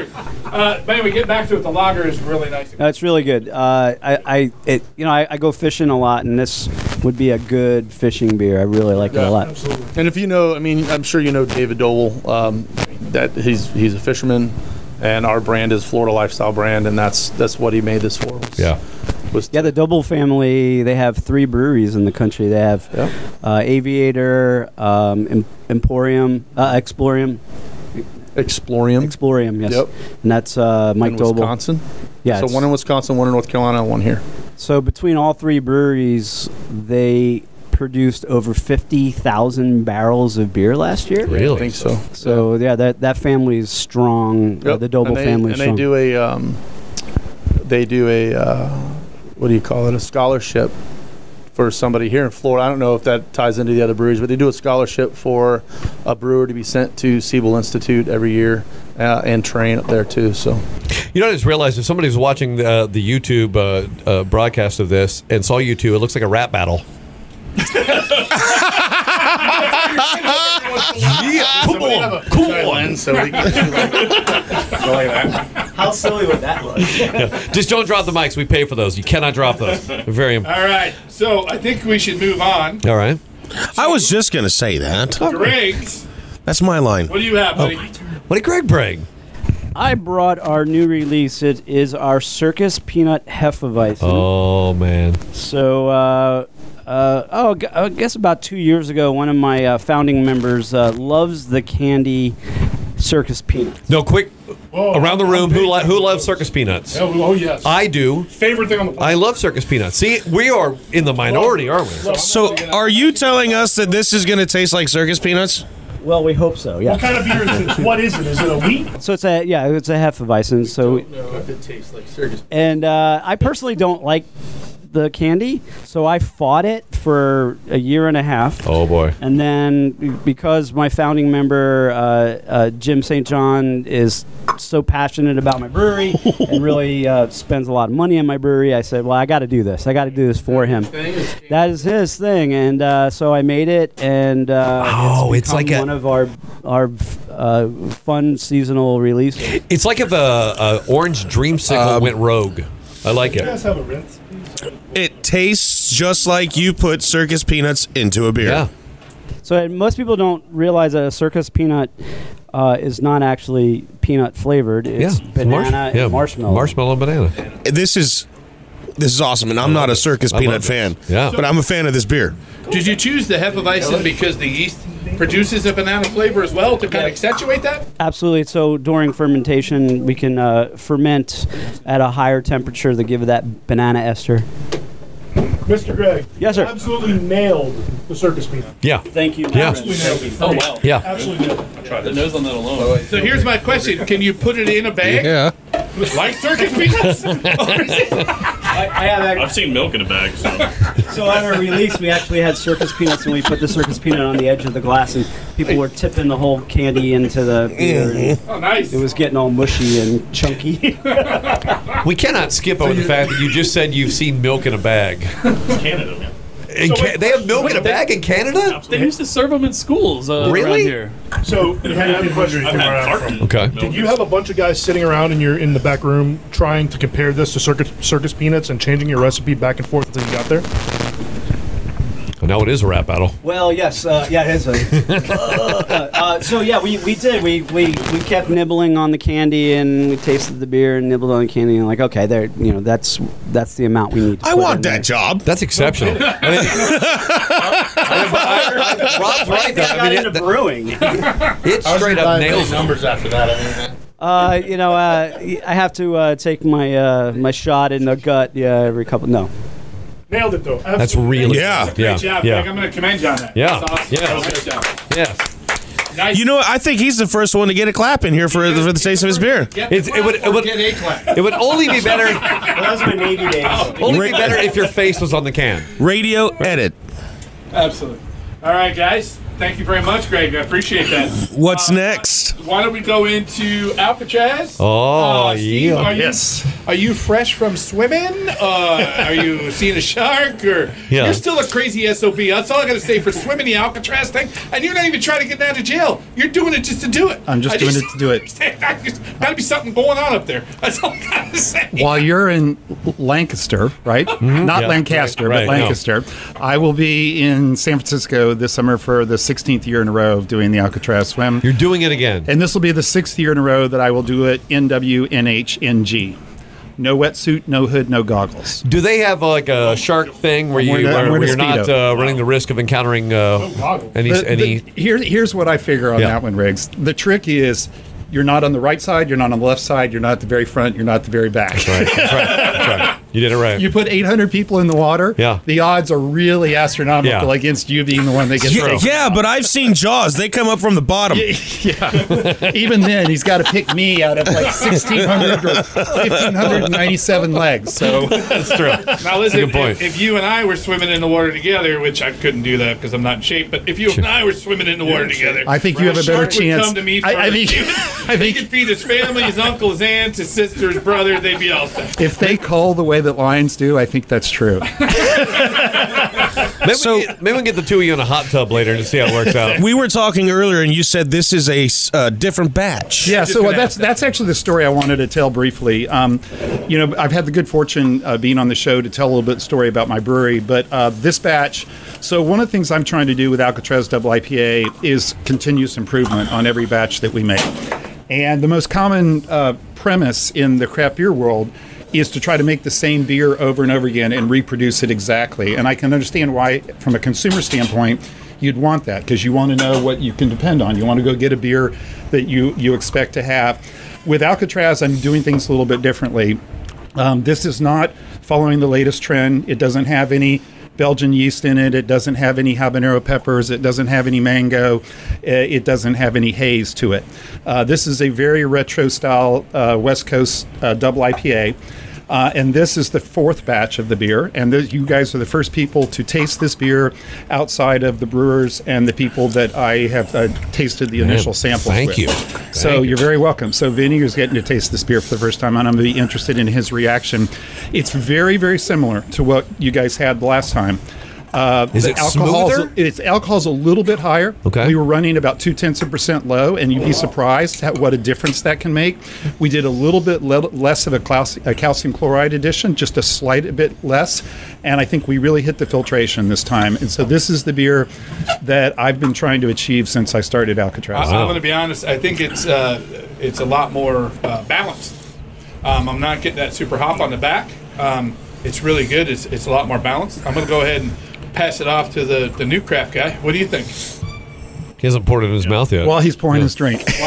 Uh, but anyway, get back to it. The lager is really nice. That's really good. Uh, I, I, it, you know, I, I go fishing a lot, and this would be a good fishing beer. I really like it a lot. Absolutely. And if you know, I mean, I'm sure you know David Doble. Um, that he's he's a fisherman, and our brand is Florida Lifestyle brand, and that's that's what he made this for. was- Yeah. Was Yeah, the Doble family. They have three breweries in the country. They have Yeah. uh, Aviator, um, Emporium, uh, Explorium, Explorium. Explorium. Yes, Yep. and that's uh, Mike in Doble. Wisconsin. Yeah, So one in Wisconsin, one in North Carolina, one here. So between all three breweries, they produced over fifty thousand barrels of beer last year. Really? I think so. So yeah, that that family is strong. Uh, the Doble and they, family and is they do a um, they do a uh, what do you call it? A scholarship for somebody here in Florida. I don't know if that ties into the other breweries, but they do a scholarship for a brewer to be sent to Siebel Institute every year uh, and train up there too. So You know, I just realized if somebody's watching the, the YouTube uh, uh, broadcast of this and saw you two, it looks like a rap battle. *laughs* *laughs* yeah, come on, come on. So we can *laughs* How silly would that look? Yeah. *laughs* Just don't drop the mics. We pay for those. You cannot drop those. They're very All important. right, so I think we should move on. All right. I was just gonna say that. Greg's, That's my line. what do you have, buddy? What did Greg bring? I brought our new release. It is our Circus Peanut Hefeweizen. Oh man. So, uh, uh, oh, g- I guess about two years ago, one of my uh, founding members uh, loves the candy Circus peanuts. No, quick. Whoa, around the room, who big li- who loves circus peanuts? Oh, oh, yes. I do. Favorite thing on the planet. I love circus peanuts. See, we are in the minority, aren't we? So, are you telling us that this is gonna taste like circus peanuts? Well, we hope so. Yeah. What kind of beer is this? What is it? Is it a wheat? So it's a yeah, it's a Hefeweizen. So it tastes like circus. and uh, I personally don't like the candy, so I fought it for a year and a half. Oh boy. And then because my founding member uh, uh, Jim St. John is so passionate about my brewery *laughs* and really uh, spends a lot of money on my brewery, I said, "Well, I got to do this. I got to do this for him." That is his thing, and uh, so I made it, and uh, Oh, it's become like a- one of our our uh, fun seasonal releases. It's like if a, a orange dreamsicle Um, went rogue. I like You guys it. have a rinse? It tastes just like you put circus peanuts into a beer. Yeah. So most people don't realize that a circus peanut uh, is not actually peanut flavored. It's yeah. banana Marsh- and yeah, marshmallow. Marshmallow banana. This is this is awesome, and I'm not a circus peanut fan. Yeah. but I'm a fan of this beer. Did you choose the Hefeweizen because the yeast produces a banana flavor as well to kind of accentuate that? Absolutely. So during fermentation, we can uh, ferment at a higher temperature to give it that banana ester. Mr. Greg. Yes, sir. Absolutely nailed the circus peanut. Yeah. Thank you. Yeah. Absolutely nailed. Oh, wow. Yeah. Absolutely nailed it. The nose on that alone. So here's my question: Can you put it in a bag Yeah. like circus peanuts? *laughs* Or is it- I, I have I've seen milk in a bag. So. So at our release, we actually had circus peanuts, and we put the circus peanut on the edge of the glass, and people were tipping the whole candy into the beer. and mm-hmm. oh, nice. It was getting all mushy and chunky. *laughs* We cannot skip over the fact that you just said you've seen milk in a bag. Canada, man. In Ca- they have milk in a bag in Canada? They used to serve them in schools uh, Really? here. So, I have a question. Had carton. Okay. Did you have a bunch of guys sitting around in your in the back room trying to compare this to circus circus peanuts and changing your recipe back and forth until you got there? Now it is a rap battle. Well, yes, uh, yeah, it is. A, *laughs* uh, so yeah, we, we did. We, we we kept nibbling on the candy, and we tasted the beer and nibbled on the candy, and like, okay, there, you know, that's that's the amount we need. To I want that there. job. That's exceptional. *laughs* I mean, *laughs* Rob's right. Though. I got I mean, into it, brewing. it straight up diet nails numbers after that. I mean, Uh, you know, uh, I have to uh, take my uh, my shot in the gut. Yeah, every couple. No, Nailed it though. That's really Yeah. Great Yeah. job, Yeah. Greg. I'm going to commend you on that. Yeah. That's awesome. Yeah. That was great job. Yes. You know. I think he's the first one to get a clap in here for for the taste of his beer. It's, it would it would it would only be better. *laughs* That was my Navy days. *laughs* Only be better if your face was on the can. Radio edit. Absolutely. All right, guys. Thank you very much, Greg. I appreciate that. What's next? Why don't we go into Alcatraz? Oh, Uh, Steve, yeah. Are you, Yes. Are you fresh from swimming? Uh, are you *laughs* seeing a shark? Or Yeah. you're still a crazy sob. That's all I got to say for swimming the Alcatraz thing. And you're not even trying to get out of jail. You're doing it just to do it. I'm just I doing it to do it. *laughs* Got to be something going on up there. That's all I got to say. While you're in Lancaster, right? Not Mm-hmm. Yeah. Lancaster, Right, but right, no. Lancaster. I will be in San Francisco this summer for the 16th year in a row of doing the Alcatraz swim. You're doing it again. And this will be the sixth year in a row that I will do it NWNHNG. No wetsuit, no hood, no goggles. Do they have uh, like a shark thing where you not, where you're not uh, running the risk of encountering uh, any The- any? the- here, here's what I figure on Yeah. that one, Riggs. The trick is you're not on the right side, you're not on the left side, you're not at the very front, you're not at the very back. That's right. That's right. *laughs* That's right. You did it right. You put 800 people in the water, Yeah. the odds are really astronomical Yeah. against you being the one that gets Yeah, through. yeah, but I've seen Jaws. They come up from the bottom. *laughs* Yeah. Even then, he's got to pick me out of like 1,600 or 1,597 legs. So that's true. Now listen, If, if you and I were swimming in the water together, which I couldn't do that because I'm not in shape, but if you and I were swimming in the water together, I think you have a better chance. come to me I- first. *laughs* I think- he, would, he could feed his family, his uncle, his aunt, his sister, his brother. They'd be all set. If they call the way that lions do, I think that's true. *laughs* Maybe, we get, maybe we can get the two of you in a hot tub later and see how it works out. We were talking earlier, and you said this is a uh, different batch. Yeah, so that's that's actually the story I wanted to tell briefly. Um, you know, I've had the good fortune uh, being on the show to tell a little bit of story about my brewery, but uh, this batch. So one of the things I'm trying to do with Alcatraz Double IPA is continuous improvement on every batch that we make. And the most common uh, premise in the craft beer world is to try to make the same beer over and over again and reproduce it exactly. And I can understand why, from a consumer standpoint, you'd want that because you want to know what you can depend on. You want to go get a beer that you you expect to have. With Alcatraz, I'm doing things a little bit differently. Um, this is not following the latest trend. It doesn't have any Belgian yeast in it. It doesn't have any habanero peppers. It doesn't have any mango. Uh, It doesn't have any haze to it. Uh, this is a very retro style uh, West Coast uh, double IPA. Uh, and this is the fourth batch of the beer. And th- you guys are the first people to taste this beer outside of the brewers and the people that I have uh, tasted the Man, initial samples thank with. you. So Thank you're very welcome. So Vinny is getting to taste this beer for the first time, and I'm going to be interested in his reaction. It's very, very similar to what you guys had last time. Uh, Is it alcohol's smoother? It's alcohol's a little bit higher. Okay. We were running about two tenths of percent low, and you'd be surprised at what a difference that can make. We did a little bit le- less of a, calci- a calcium chloride addition, just a slight bit less, and I think we really hit the filtration this time. And so this is the beer that I've been trying to achieve since I started Alcatraz. I, am going to be honest. I think it's uh, it's a lot more uh, balanced. Um, I'm not getting that super hop on the back. Um, it's really good. It's, it's a lot more balanced. I'm going to go ahead and pass it off to the, the new craft guy. What do you think? He hasn't poured it in his mouth yet. While he's pouring Yeah. his drink. *laughs*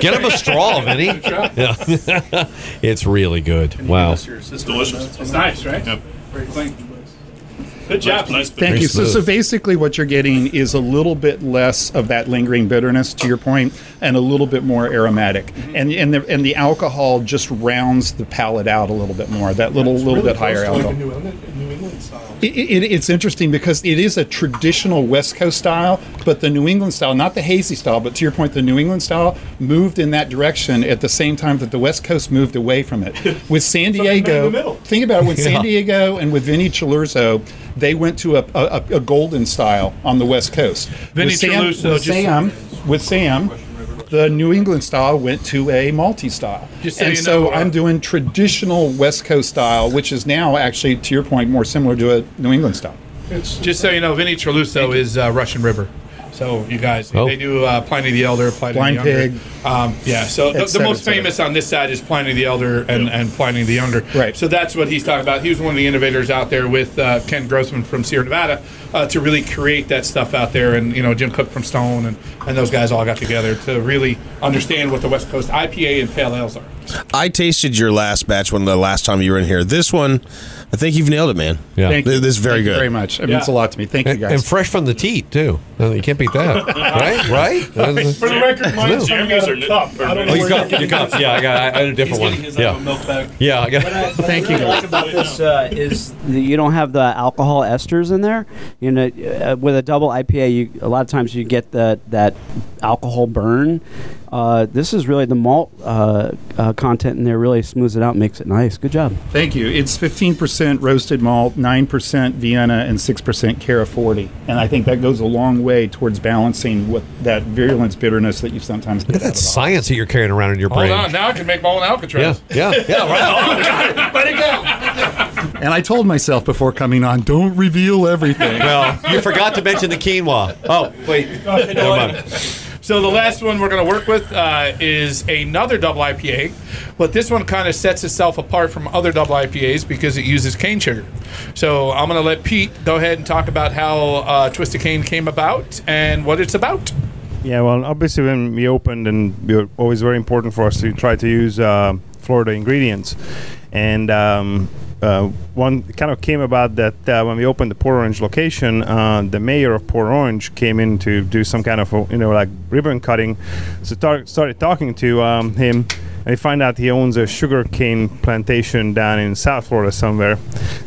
Get him a straw, Vinny. *laughs* Yeah, *laughs* it's really good. Wow. It's delicious. It's nice, right? Yep. Very clean. Good job. Nice. Thank you. So, so basically, what you're getting is a little bit less of that lingering bitterness, to your point, and a little bit more aromatic, mm-hmm. and and the and the alcohol just rounds the palate out a little bit more. That little little bit higher alcohol. New England, New England style. It, it, it's interesting because it is a traditional West Coast style, but the New England style, not the hazy style, but to your point, the New England style moved in that direction at the same time that the West Coast moved away from it. *laughs* With San Diego, think about it, with *laughs* San Diego and with Vinny Cilurzo, they went to a, a, a golden style on the West Coast. Vinny with Sam, with just- Sam, with Sam, the New England style went to a multi style. Just so and so know, uh, I'm doing traditional West Coast style, which is now actually, to your point, more similar to a New England style. Just so you know, Vinny Traluso is uh, Russian River. So you guys, Oh. they do uh, Pliny the Elder, Pliny Blind the Younger. Pig. Um, yeah. So the, Et the most famous on this side is Pliny the Elder and, and Pliny the Younger. Right. So that's what he's talking about. He was one of the innovators out there with uh, Ken Grossman from Sierra Nevada uh, to really create that stuff out there, and you know Jim Cook from Stone and, and those guys all got together to really understand what the West Coast IPA and pale ales are. I tasted your last batch when the last time you were in here. This one I think you've nailed it, man. Yeah. Thank you. This is very Thank you good. very much. It means a lot to me. Thank you, And, guys. and fresh from the teat too. You can't beat that, right? Right? *laughs* For the record, mine's coming out of a cup. I don't know Oh, you where got you're your getting cup. Yeah, I got I had a different one. Yeah. *laughs* Yeah, I got. What I, what I really like about this uh, is that you don't have the alcohol esters in there. You know, uh, with a double IPA, you a lot of times you get that that alcohol burn. Uh, this is really the malt uh, uh, content in there really smooths it out, makes it nice. Good job. Thank you. It's 15% roasted malt, 9% Vienna, and 6% Cara 40. And I think that goes a long way towards balancing what that virulence bitterness that you sometimes Look at that science that you're carrying around in your Hold brain. on, now I can make my own Alcatraz. Yeah, yeah, yeah, *laughs* right. *laughs* Let it go. And I told myself before coming on, don't reveal everything. Well, you forgot to mention the quinoa. Oh, wait. Never mind. So the last one we're going to work with uh, is another double IPA, but this one kind of sets itself apart from other double IPAs because it uses cane sugar. So I'm going to let Pete go ahead and talk about how uh, Twist of Cane came about and what it's about. Yeah, well, obviously when we opened, and it was always very important for us to try to use uh, Florida ingredients, and um, uh, one kind of came about that uh, when we opened the Port Orange location, uh, the mayor of Port Orange came in to do some kind of you know like ribbon cutting, so tar- started talking to um, him. And we find out he owns a sugar cane plantation down in South Florida somewhere.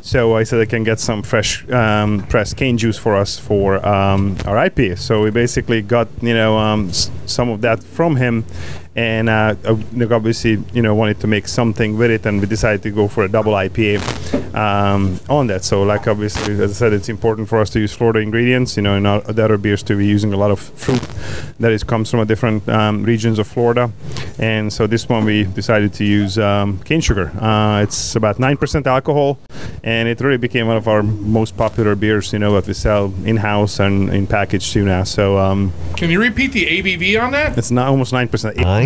So I said I can get some fresh um, pressed cane juice for us for um, our IP. So we basically got you know um, s- some of that from him, and uh, uh, obviously you know wanted to make something with it, and we decided to go for a double IPA um, on that. So like obviously, as I said, it's important for us to use Florida ingredients. You know, in our, the other beers to be using a lot of fruit that is comes from a different um, regions of Florida, and so this one we decided to use um, cane sugar. Uh, it's about nine percent alcohol, and it really became one of our most popular beers. You know, that we sell in house and in package too now. So um, Can you repeat the ABV on that? it's not almost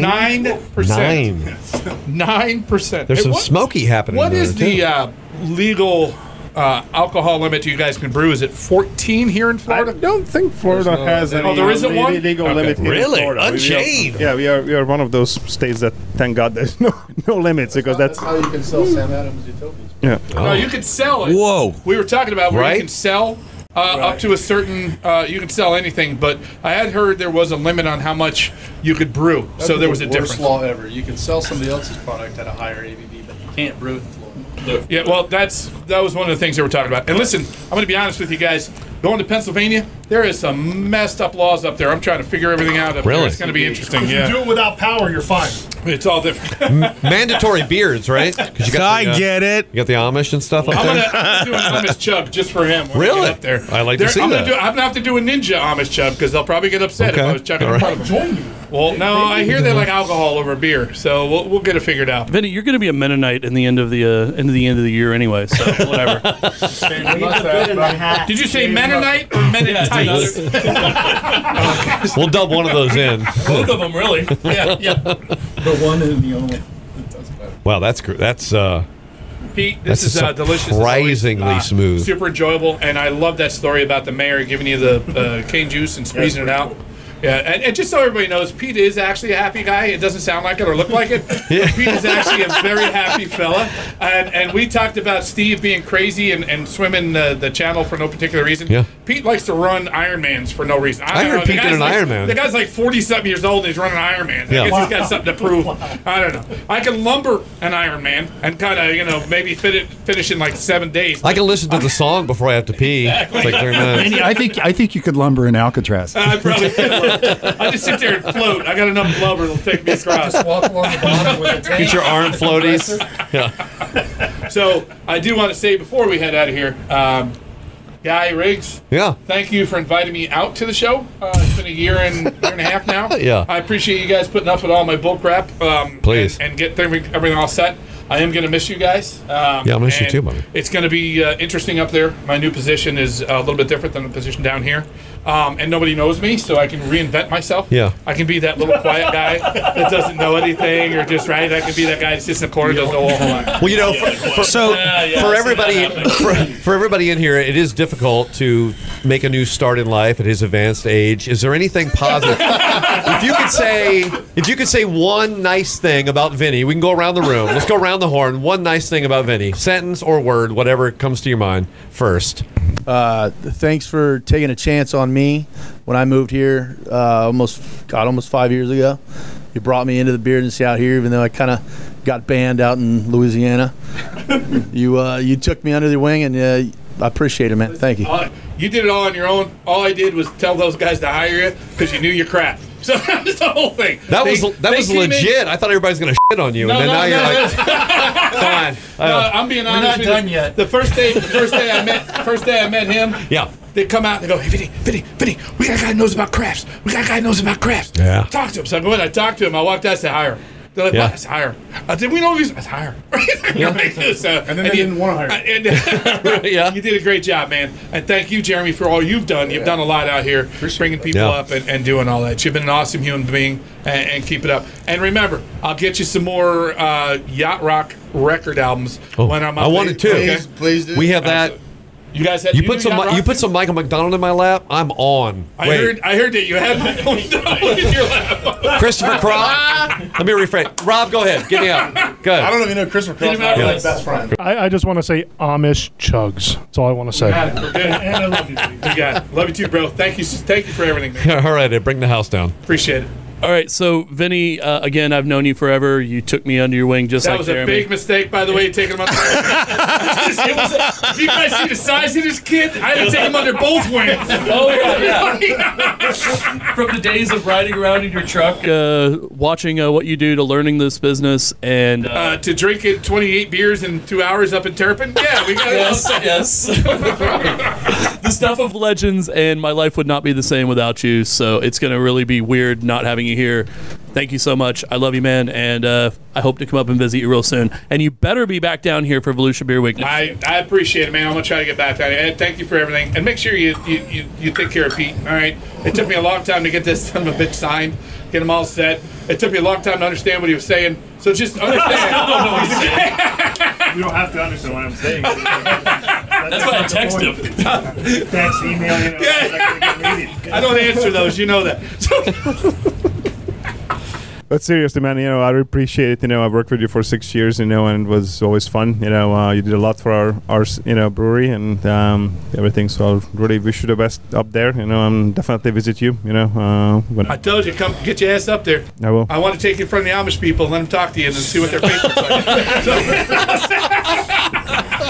nine percent. Nine percent. *laughs* Nine. Nine percent. There's some smoky happening What there, is the uh, legal uh, alcohol limit you guys can brew? Is it 14 here in Florida? I don't think Florida no- has any Oh, there isn't one? legal Okay. limit here in Really? Florida. We- we are- Unchained? yeah, we are we are one of those states that thank God *laughs* there's no no limits because that's, how you can sell Sam Adams Utopias. yeah. No, you can sell it. Whoa. We were talking about where Right? you can sell uh, up to a certain. Uh, you can sell anything, but I had heard there was a limit on how much you could brew. That'd so there the was a worst difference. law ever. You can sell somebody else's product at a higher ABV, but you can't brew it in Florida. Yeah, well, that's that was one of the things they were talking about. And listen, I'm going to be honest with you guys. Going to Pennsylvania, there is some messed up laws up there. I'm trying to figure everything out up Really? there. It's going to be interesting. If you Yeah, do it without power, you're fine. it's all different. Mandatory beers, right? 'Cause you I the, uh, get it. You got the Amish and stuff up I'm there. gonna, I'm gonna do an Amish *laughs* chub just for him. when Really? up there. I'd like to see I'm that. Gonna do, I'm gonna have to do a ninja Amish chub because they'll probably get upset if I was chugging All in right. front of them. Well, no, I hear they like alcohol over beer, so we'll, we'll get it figured out. Vinny, you're going to be a Mennonite in the end of the uh, end of the end of the year anyway. So *laughs* whatever. *laughs* Did you say Mennonite or Mennonite? *laughs* We'll dub one of those in. Both of them, really. yeah, yeah. The one and the only. It doesn't matter. Wow, that's gr- that's uh, Pete, this That's is uh, delicious. It's always, surprisingly uh, smooth. Super enjoyable, and I love that story about the mayor giving you the uh, cane juice and squeezing it out. Yeah, and, and just so everybody knows, Pete is actually a happy guy. It doesn't sound like it or look like it. but *laughs* Pete is actually a very happy fella. And and we talked about Steve being crazy and, and swimming the, the channel for no particular reason. Yeah. Pete likes to run Ironmans for no reason. I don't heard know, the Pete did guy's an like, Ironman. The guy's like 40 something years old and he's running Ironmans. Yeah. I guess he's got something to prove. *laughs* I don't know. I can lumber an Ironman and kind of, you know, maybe fit it, finish in like seven days. I can listen to the song before I have to pee. It's like three minutes. I think I think you could lumber in Alcatraz. I probably *laughs* *laughs* I just sit there and float. I got enough blubber that'll take me across. Just walk along the bottom with a *laughs* tank. Get your arm floaties. Yeah. So I do want to say before we head out of here, um, Guy Riggs, Yeah. thank you for inviting me out to the show. Uh, it's been a year and year and a half now. *laughs* Yeah. I appreciate you guys putting up with all my bull crap. Um, Please. And, and get everything all set. I am going to miss you guys. Um, Yeah, I'll miss you too, buddy. It's going to be uh, interesting up there. My new position is a little bit different than the position down here. Um, and nobody knows me, so I can reinvent myself. Yeah. I can be that little quiet guy that doesn't know anything or just right. I can be that guy that's just in the corner does the whole lot. Well, you know, for, for, So- Yeah, yeah, for everybody, for, for everybody in here, it is difficult to make a new start in life at his advanced age. Is there anything positive? *laughs* if you could say, if you could say one nice thing about Vinny, we can go around the room. Let's go around around the horn. One nice thing about Vinny, sentence or word, whatever comes to your mind first. Uh, thanks for taking a chance on me when I moved here uh, almost God almost five years ago. You brought me into the beer industry out here, even though I kind of got banned out in Louisiana. *laughs* you uh, you took me under the wing, and uh, I appreciate it, man. Thank you. Uh, you did it all on your own. All I did was tell those guys to hire you because you knew your crap. So *laughs* that's the whole thing. That They- was that was came in- legit. I thought everybody's gonna shit on you, No, and then no, now no, you're no. like, fine. No, *laughs* I'm being We're honest not with done you. yet. The first day, the first day I met, first day I met him, yeah. they come out and they go, "Hey, Vinny, Vinny, Vinny, we got a guy who knows about crafts. We got a guy who knows about crafts. Yeah. Talk to him." So I go in, I talk to him. I walked out, I said, "Hire." him." They're like, Yeah. "What? I said, hire." him." I said, "We know he's I said, hire." him." so, and then they didn't wanna hire And, *laughs* yeah. you did a great job, man. And thank you, Jeremy, for all you've done. You've done a lot out here, bringing people Yeah. up and, and doing all that. You've been an awesome human being, and, and keep it up. And remember, I'll get you some more uh, yacht rock record albums when I'm. Oh, I wanted there. to. Okay? We have that. You guys had You do put some. yacht You put some Michael McDonald in my lap. I'm on. I Wait, heard. I heard that you had Michael *laughs* McDonald in your lap. Christopher Cross. *laughs* Let me rephrase. Rob, go ahead. Get me out. Good. I don't even know Christopher Cross. Get him out My of best friend. I, I just want to say Amish chugs. That's all I want to say. Got it. We're good. And I love you. You got it. Love you too, bro. Thank you. Thank you for everything. Man. *laughs* All right, bring the house down. Appreciate it. All right, so Vinny, uh, again, I've known you forever. You took me under your wing just like That like was Jeremy. a big mistake, by the way, taking him under. *laughs* It was a- do you guys see the size of this kid? I had to take him under both wings. *laughs* Oh yeah, yeah. From the days of riding around in your truck, uh, watching uh, what you do to learning this business, and uh, Uh, to drink it 28 beers in two hours up in Turpin? Yeah, we got yes, it. yes. *laughs* the stuff of legends, and my life would not be the same without you. So it's going to really be weird not having you here. Thank you so much. I love you, man, and uh, I hope to come up and visit you real soon. And you better be back down here for Volusia Beer Week. I, I appreciate it, man. I'm gonna try to get back down. And thank you for everything. And make sure you, you, you, you take care of Pete. All right. It took me a long time to get this son of a bitch signed, get him all set. It took me a long time to understand what he was saying. So just understand. *laughs* *laughs* You don't have to understand what I'm saying. *laughs* That's why I text him. Text, email, you know. I don't answer those. You know that. But seriously, man, you know, I appreciate it. You know, I worked with you for six years, you know, and it was always fun. You know, uh, you did a lot for our, our you know, brewery and um, everything. So I really wish you the best up there. You know, and definitely visit you. You know, uh, when I told you, come get your ass up there. I will. I want to take you in front of the Amish people and let them talk to you and then see what their *laughs* face looks like. *laughs*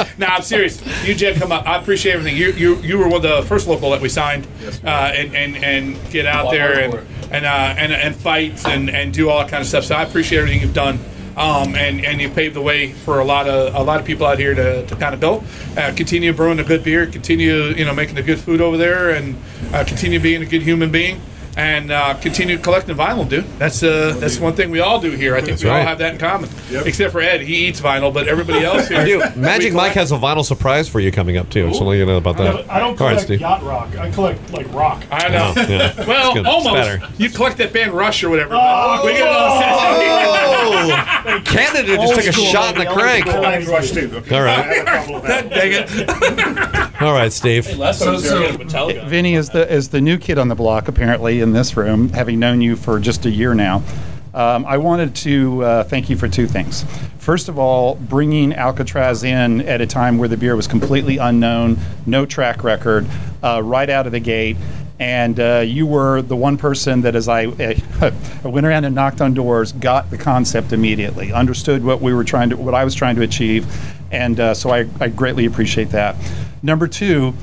*laughs* nah, I'm serious. You, Jed, come up. I appreciate everything. You, you, you were one of the first local that we signed, uh, and, and and get out there and and uh, and and fight and and do all that kind of stuff. So I appreciate everything you've done. Um, and, and you paved the way for a lot of a lot of people out here to, to kind of go, uh, continue brewing a good beer, continue you know making the good food over there, and uh, continue being a good human being, and uh, continue collecting vinyl, dude. That's uh, that's one thing we all do here. I think That's we all have that in common, except for Ed. He eats vinyl, but everybody else *laughs* here. I do. Magic Mike collect- has a vinyl surprise for you coming up too. So let you know about Yeah, that. but I don't All right, collect Steve. yacht rock. I collect like rock. I know. Oh, yeah. *laughs* Well, almost. better. You collect that band Rush or whatever. Oh, we get it all Oh, Canada just took a shot in the crank. I like Rush too. All right. *laughs* Dang it. All right, Steve. Last time I So- here, I got a Metallica. Vinny is the is the new kid on the block apparently in this room, having known you for just a year now. Um, I wanted to uh, thank you for two things. First of all, bringing Alcatraz in at a time where the beer was completely unknown, no track record, uh, right out of the gate. And uh, you were the one person that, as I, I *laughs* went around and knocked on doors, got the concept immediately, understood what we were trying to, what I was trying to achieve, and uh, so I, I greatly appreciate that. Number two,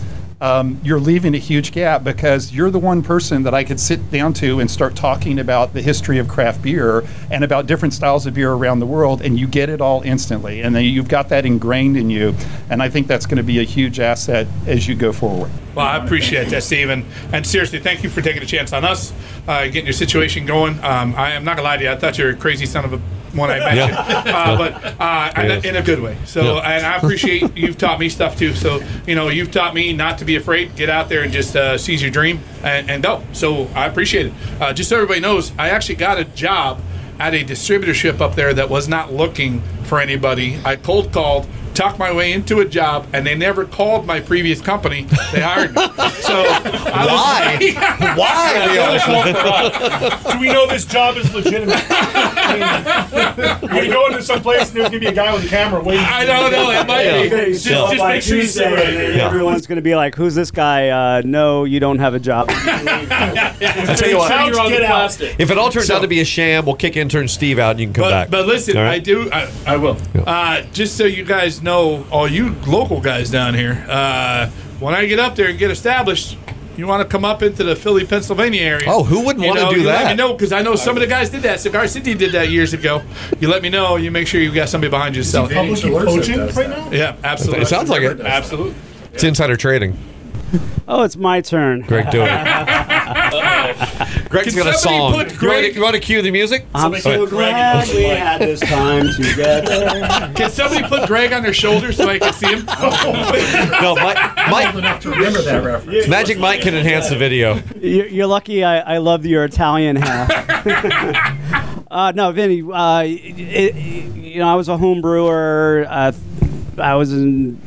um, you're leaving a huge gap because you're the one person that I could sit down to and start talking about the history of craft beer and about different styles of beer around the world, and you get it all instantly. And then you've got that ingrained in you, and I think that's going to be a huge asset as you go forward. Well, I appreciate that, Stephen. And seriously, thank you for taking a chance on us, uh, getting your situation going. Um, I am not gonna lie to you. I thought you were a crazy son of a one I mentioned, uh, but uh, in, a, Yes. in a good way. So, and I appreciate you've taught me stuff too. So, you know, you've taught me not to be afraid. Get out there and just uh, seize your dream and, and go. So, I appreciate it. Uh, just so everybody knows, I actually got a job at a distributorship up there that was not looking for anybody. I cold called, talked my way into a job, and they never called my previous company. They hired me. *laughs* so Why? *laughs* Why? Do we know this job is legitimate? *laughs* I mean, You're going to some place and there's gonna be a guy with a camera waiting. I don't know. It might Yeah. be. Just, So just by make sure you sit Tuesday, right. Everyone's going to be like, "Who's this guy?" Uh, no, you don't have a job. I tell you what, Couch, get out. if it all turns out to be a sham, we'll kick intern Steve out and you can come But, back. but listen, All right? I do. I, I will. Uh, just so you guys know, all you local guys down here, uh, when I get up there and get established, you want to come up into the Philly, Pennsylvania area. Oh, who wouldn't You wanna know, do you Let that? me know because I know some of the guys did that. Cigar City did that years ago. You let me know. You make sure you got somebody behind you to sell. it. Public coaching right now? Yeah, absolutely. It sounds like it. Absolutely. It's insider trading. oh, it's my turn. Greg, do it. *laughs* Greg's Can got a song. put You want, Greg- to, you want to cue the music? I'm so glad we had this time together. *laughs* Can somebody put Greg on their shoulder so I can see him? *laughs* *laughs* No, Mike, Mike, enough to remember that reference. Magic Mike can enhance the video. You're, you're lucky. I, I love your Italian half. uh, no, Vinny. Uh, it, you know, I was a home brewer. Uh, I was in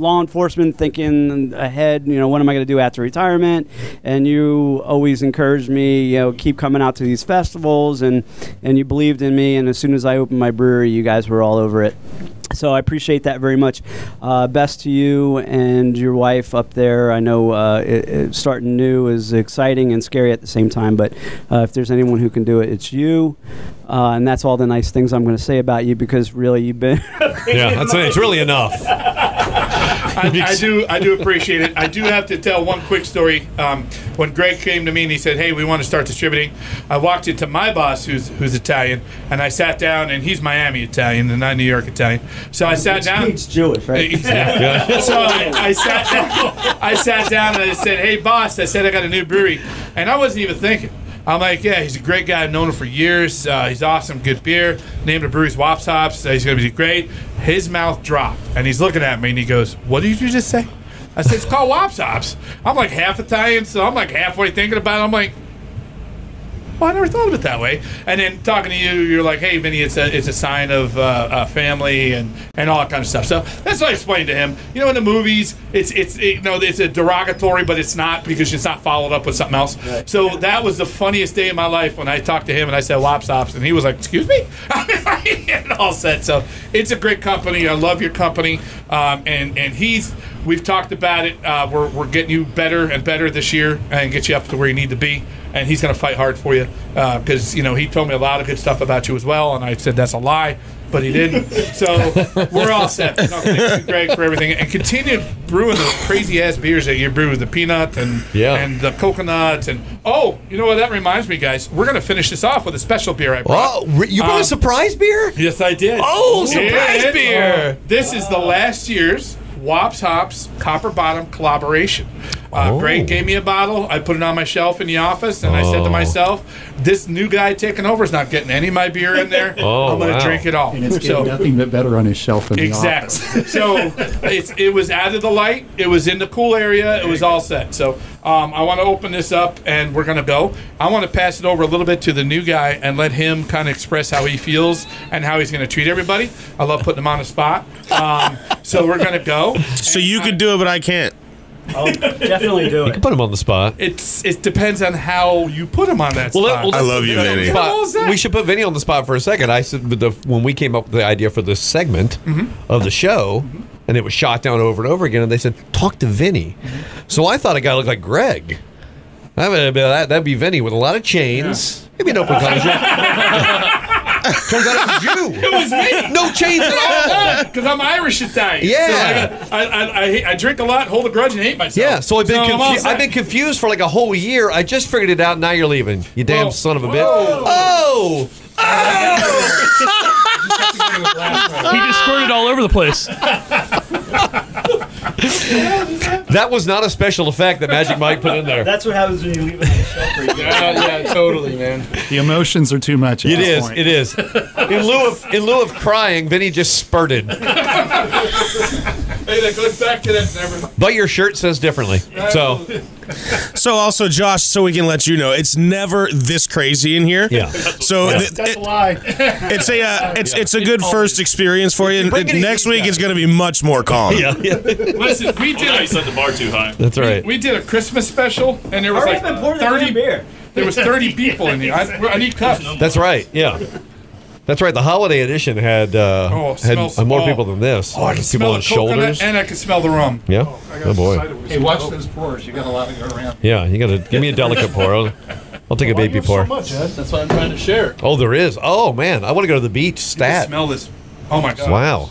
law enforcement, thinking ahead. You know, what am I going to do after retirement? And you always encouraged me. You know, keep coming out to these festivals, and and you believed in me. And as soon as I opened my brewery, you guys were all over it. So I appreciate that very much. Uh, best to you and your wife up there. I know uh, it, it starting new is exciting and scary at the same time, but uh, if there's anyone who can do it, it's you. Uh, and that's all the nice things I'm going to say about you because really you've been. *laughs* Yeah, that's it. it's really enough. *laughs* I, I do I do appreciate it. I do have to tell one quick story. Um, when Greg came to me and he said, "Hey, we want to start distributing," I walked into my boss, who's who's Italian, and I sat down, and he's Miami Italian and not New York Italian. So I sat down. It's Jewish, right? Exactly. *laughs* Yeah. So I, I sat down. I sat down and I said, "Hey, boss," I said, "I got a new brewery," and I wasn't even thinking. I'm like, yeah, he's a great guy. I've known him for years. Uh, he's awesome, good beer. Named the brewery's WopsHops. Uh, he's gonna be great. His mouth dropped, and he's looking at me, and he goes, "What did you just say?" I said, "It's called WopsHops." I'm like half Italian, so I'm like halfway thinking about it. I'm like, well, I never thought of it that way. And then talking to you, you're like, "Hey, Vinny, it's a it's a sign of uh, uh, family and and all that kind of stuff." So that's what I explained to him. You know, in the movies, it's it's it, you know it's a derogatory, but it's not because it's not followed up with something else. So that was the funniest day of my life when I talked to him and I said "WopsHops," and he was like, "Excuse me," *laughs* *laughs* and all said. So it's a great company. I love your company, um, and and he's. We've talked about it. Uh, we're, we're getting you better and better this year and get you up to where you need to be. And he's going to fight hard for you because, you know, he told me a lot of good stuff about you as well. And I said that's a lie, but he didn't. so *laughs* we're all set. No, thank you, Greg, for everything. And continue brewing those crazy ass beers that you brew with the peanut and, Yeah. and the coconut. And oh, you know what? That reminds me, guys. We're going to finish this off with a special beer I brought. Oh, you brought Um, a surprise beer? Yes, I did. Oh, surprise Yeah. beer. This is the last year's WopsHops Copper Bottom collaboration. Uh, Oh. Greg gave me a bottle. I put it on my shelf in the office, and I said to Oh. myself, "This new guy taking over is not getting any of my beer in there. *laughs* Oh, I'm going to wow. drink it all." And it's so nothing but better on his shelf in the office. exactly. *laughs* so it's it was out of the light. It was in the cool area. It was all set. So um, I want to open this up, and we're going to go. I want to pass it over a little bit to the new guy and let him kind of express how he feels and how he's going to treat everybody. I love putting him on the spot. Um, so we're going to go. So you could do it, but I can't. Oh, definitely do it. You can put him on the spot. It's it depends on how you put him on that Well, spot. let- well, I love you, let's- Vinny. spot- that? We should put Vinny on the spot for a second. I said the, when we came up with the idea for this segment Mm-hmm. of the show, and it was shot down over and over again, and they said, talk to Vinny. Mm-hmm. So I thought a guy looked like Greg. That would be, that, that'd be Vinny with a lot of chains. Maybe an open contract. *laughs* Turns out it was you. *laughs* It was me. No chains at all. *laughs* Because I'm Irish Italian. Yeah. So I, got, I, I, I, hate- I drink a lot, hold a grudge, and hate myself. Yeah, so I've been I'm all confu- set. I've been confused for like a whole year. I just figured it out. Now you're leaving. You damn Whoa. son of a bitch. Whoa. Oh! *laughs* He just squirted all over the place. That was not a special effect that Magic Mike put in there. That's what happens when you leave it on the shelf for. *laughs* Yeah, yeah, totally, man. The emotions are too much. At It this is. point. It is. In lieu of in lieu of crying, Vinny just spurted. Hey, that goes back to that. Never. But your shirt says differently. So So also, Josh, so we can let you know, it's never this crazy in here. Yeah. So That's, th- that's it- a lie. it's a uh, it's it's a good first experience for you. And it next week guys. it's going to be much more calm. yeah, yeah. Listen, we Oh, did. now a- you set the bar too high. That's right. We did a Christmas special, and there was Hurry like up and pour the damn thirty. beer. There was thirty *laughs* people in here. I, I need cups. That's right. Yeah. That's right. The holiday edition had uh, Oh, had smells- more oh. people than this. Oh, I can people smell on the shoulders. and I can smell the rum. yeah. Oh boy. Hey, watch those pours. You got a lot to go around. Yeah. You gotta give me a delicate pour. I'll, I'll take a baby you pour. So much, Ed? That's why I'm trying to share. Oh, there is. Oh man, I want to go to the beach. You can Stat. smell this. Oh my god. Wow.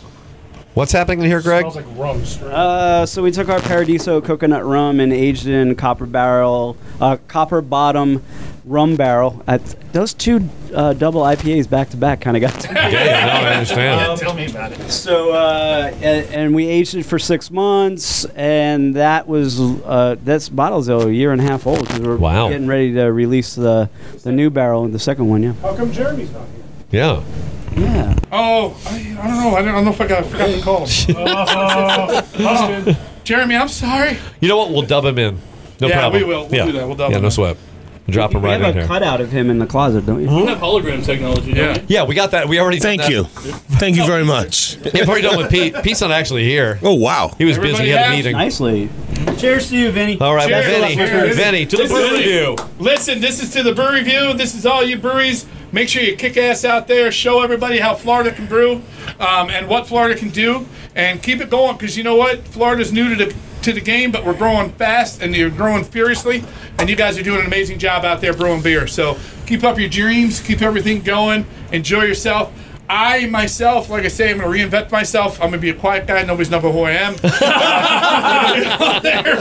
What's happening in here, Greg? Smells like rum straight. Uh, so we took our Paradiso coconut rum and aged it in copper barrel, uh, copper bottom rum barrel. At those two uh, double IPAs back to back kind of got. to. *laughs* Yeah, yeah, no, I understand. Tell me about it. So uh, and, and we aged it for six months, and that was uh, this bottle's a year and a half old because we're Wow. getting ready to release the the new barrel, the second one. Yeah. How come Jeremy's not here? Yeah. Yeah. Oh, I, I don't know. I don't know if I got, forgot to call him. *laughs* Oh, oh, oh, oh busted. Jeremy, I'm sorry. You know what? We'll dub him in. No Yeah, problem. we will. We'll yeah. do that. We'll dub yeah, him no in. sweat. Drop him right we right have a cutout of him in the closet, don't you? We have hologram technology, don't Yeah. we? Yeah, we got that. We already. did Thank that. you. Thank you very much. Yeah, we've already done with Pete. Pete's not actually here. Oh wow. He was Everybody busy. He had a meeting. Nicely. Cheers to you, Vinny. All right, well, Vinny, Cheers. Vinny, to the Listen, brew review. Listen, this is to the brew review. This is all you breweries. Make sure you kick ass out there. Show everybody how Florida can brew um, and what Florida can do, and keep it going. Because you know what, Florida's new to the to the game, but we're growing fast and you're growing furiously. And you guys are doing an amazing job out there brewing beer. So keep up your dreams. Keep everything going. Enjoy yourself. I myself, like I say, I'm going to reinvent myself. I'm going to be a quiet guy. Nobody's know who I am.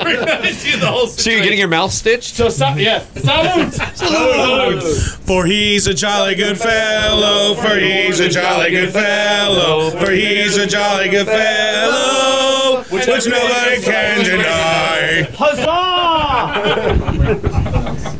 We're going to do the whole So you're getting your mouth stitched? So, sa- yeah. Salute! Salute! For he's a jolly good fellow. For he's a jolly good fellow. For he's a jolly good fellow. Which nobody can deny. Huzzah! *laughs*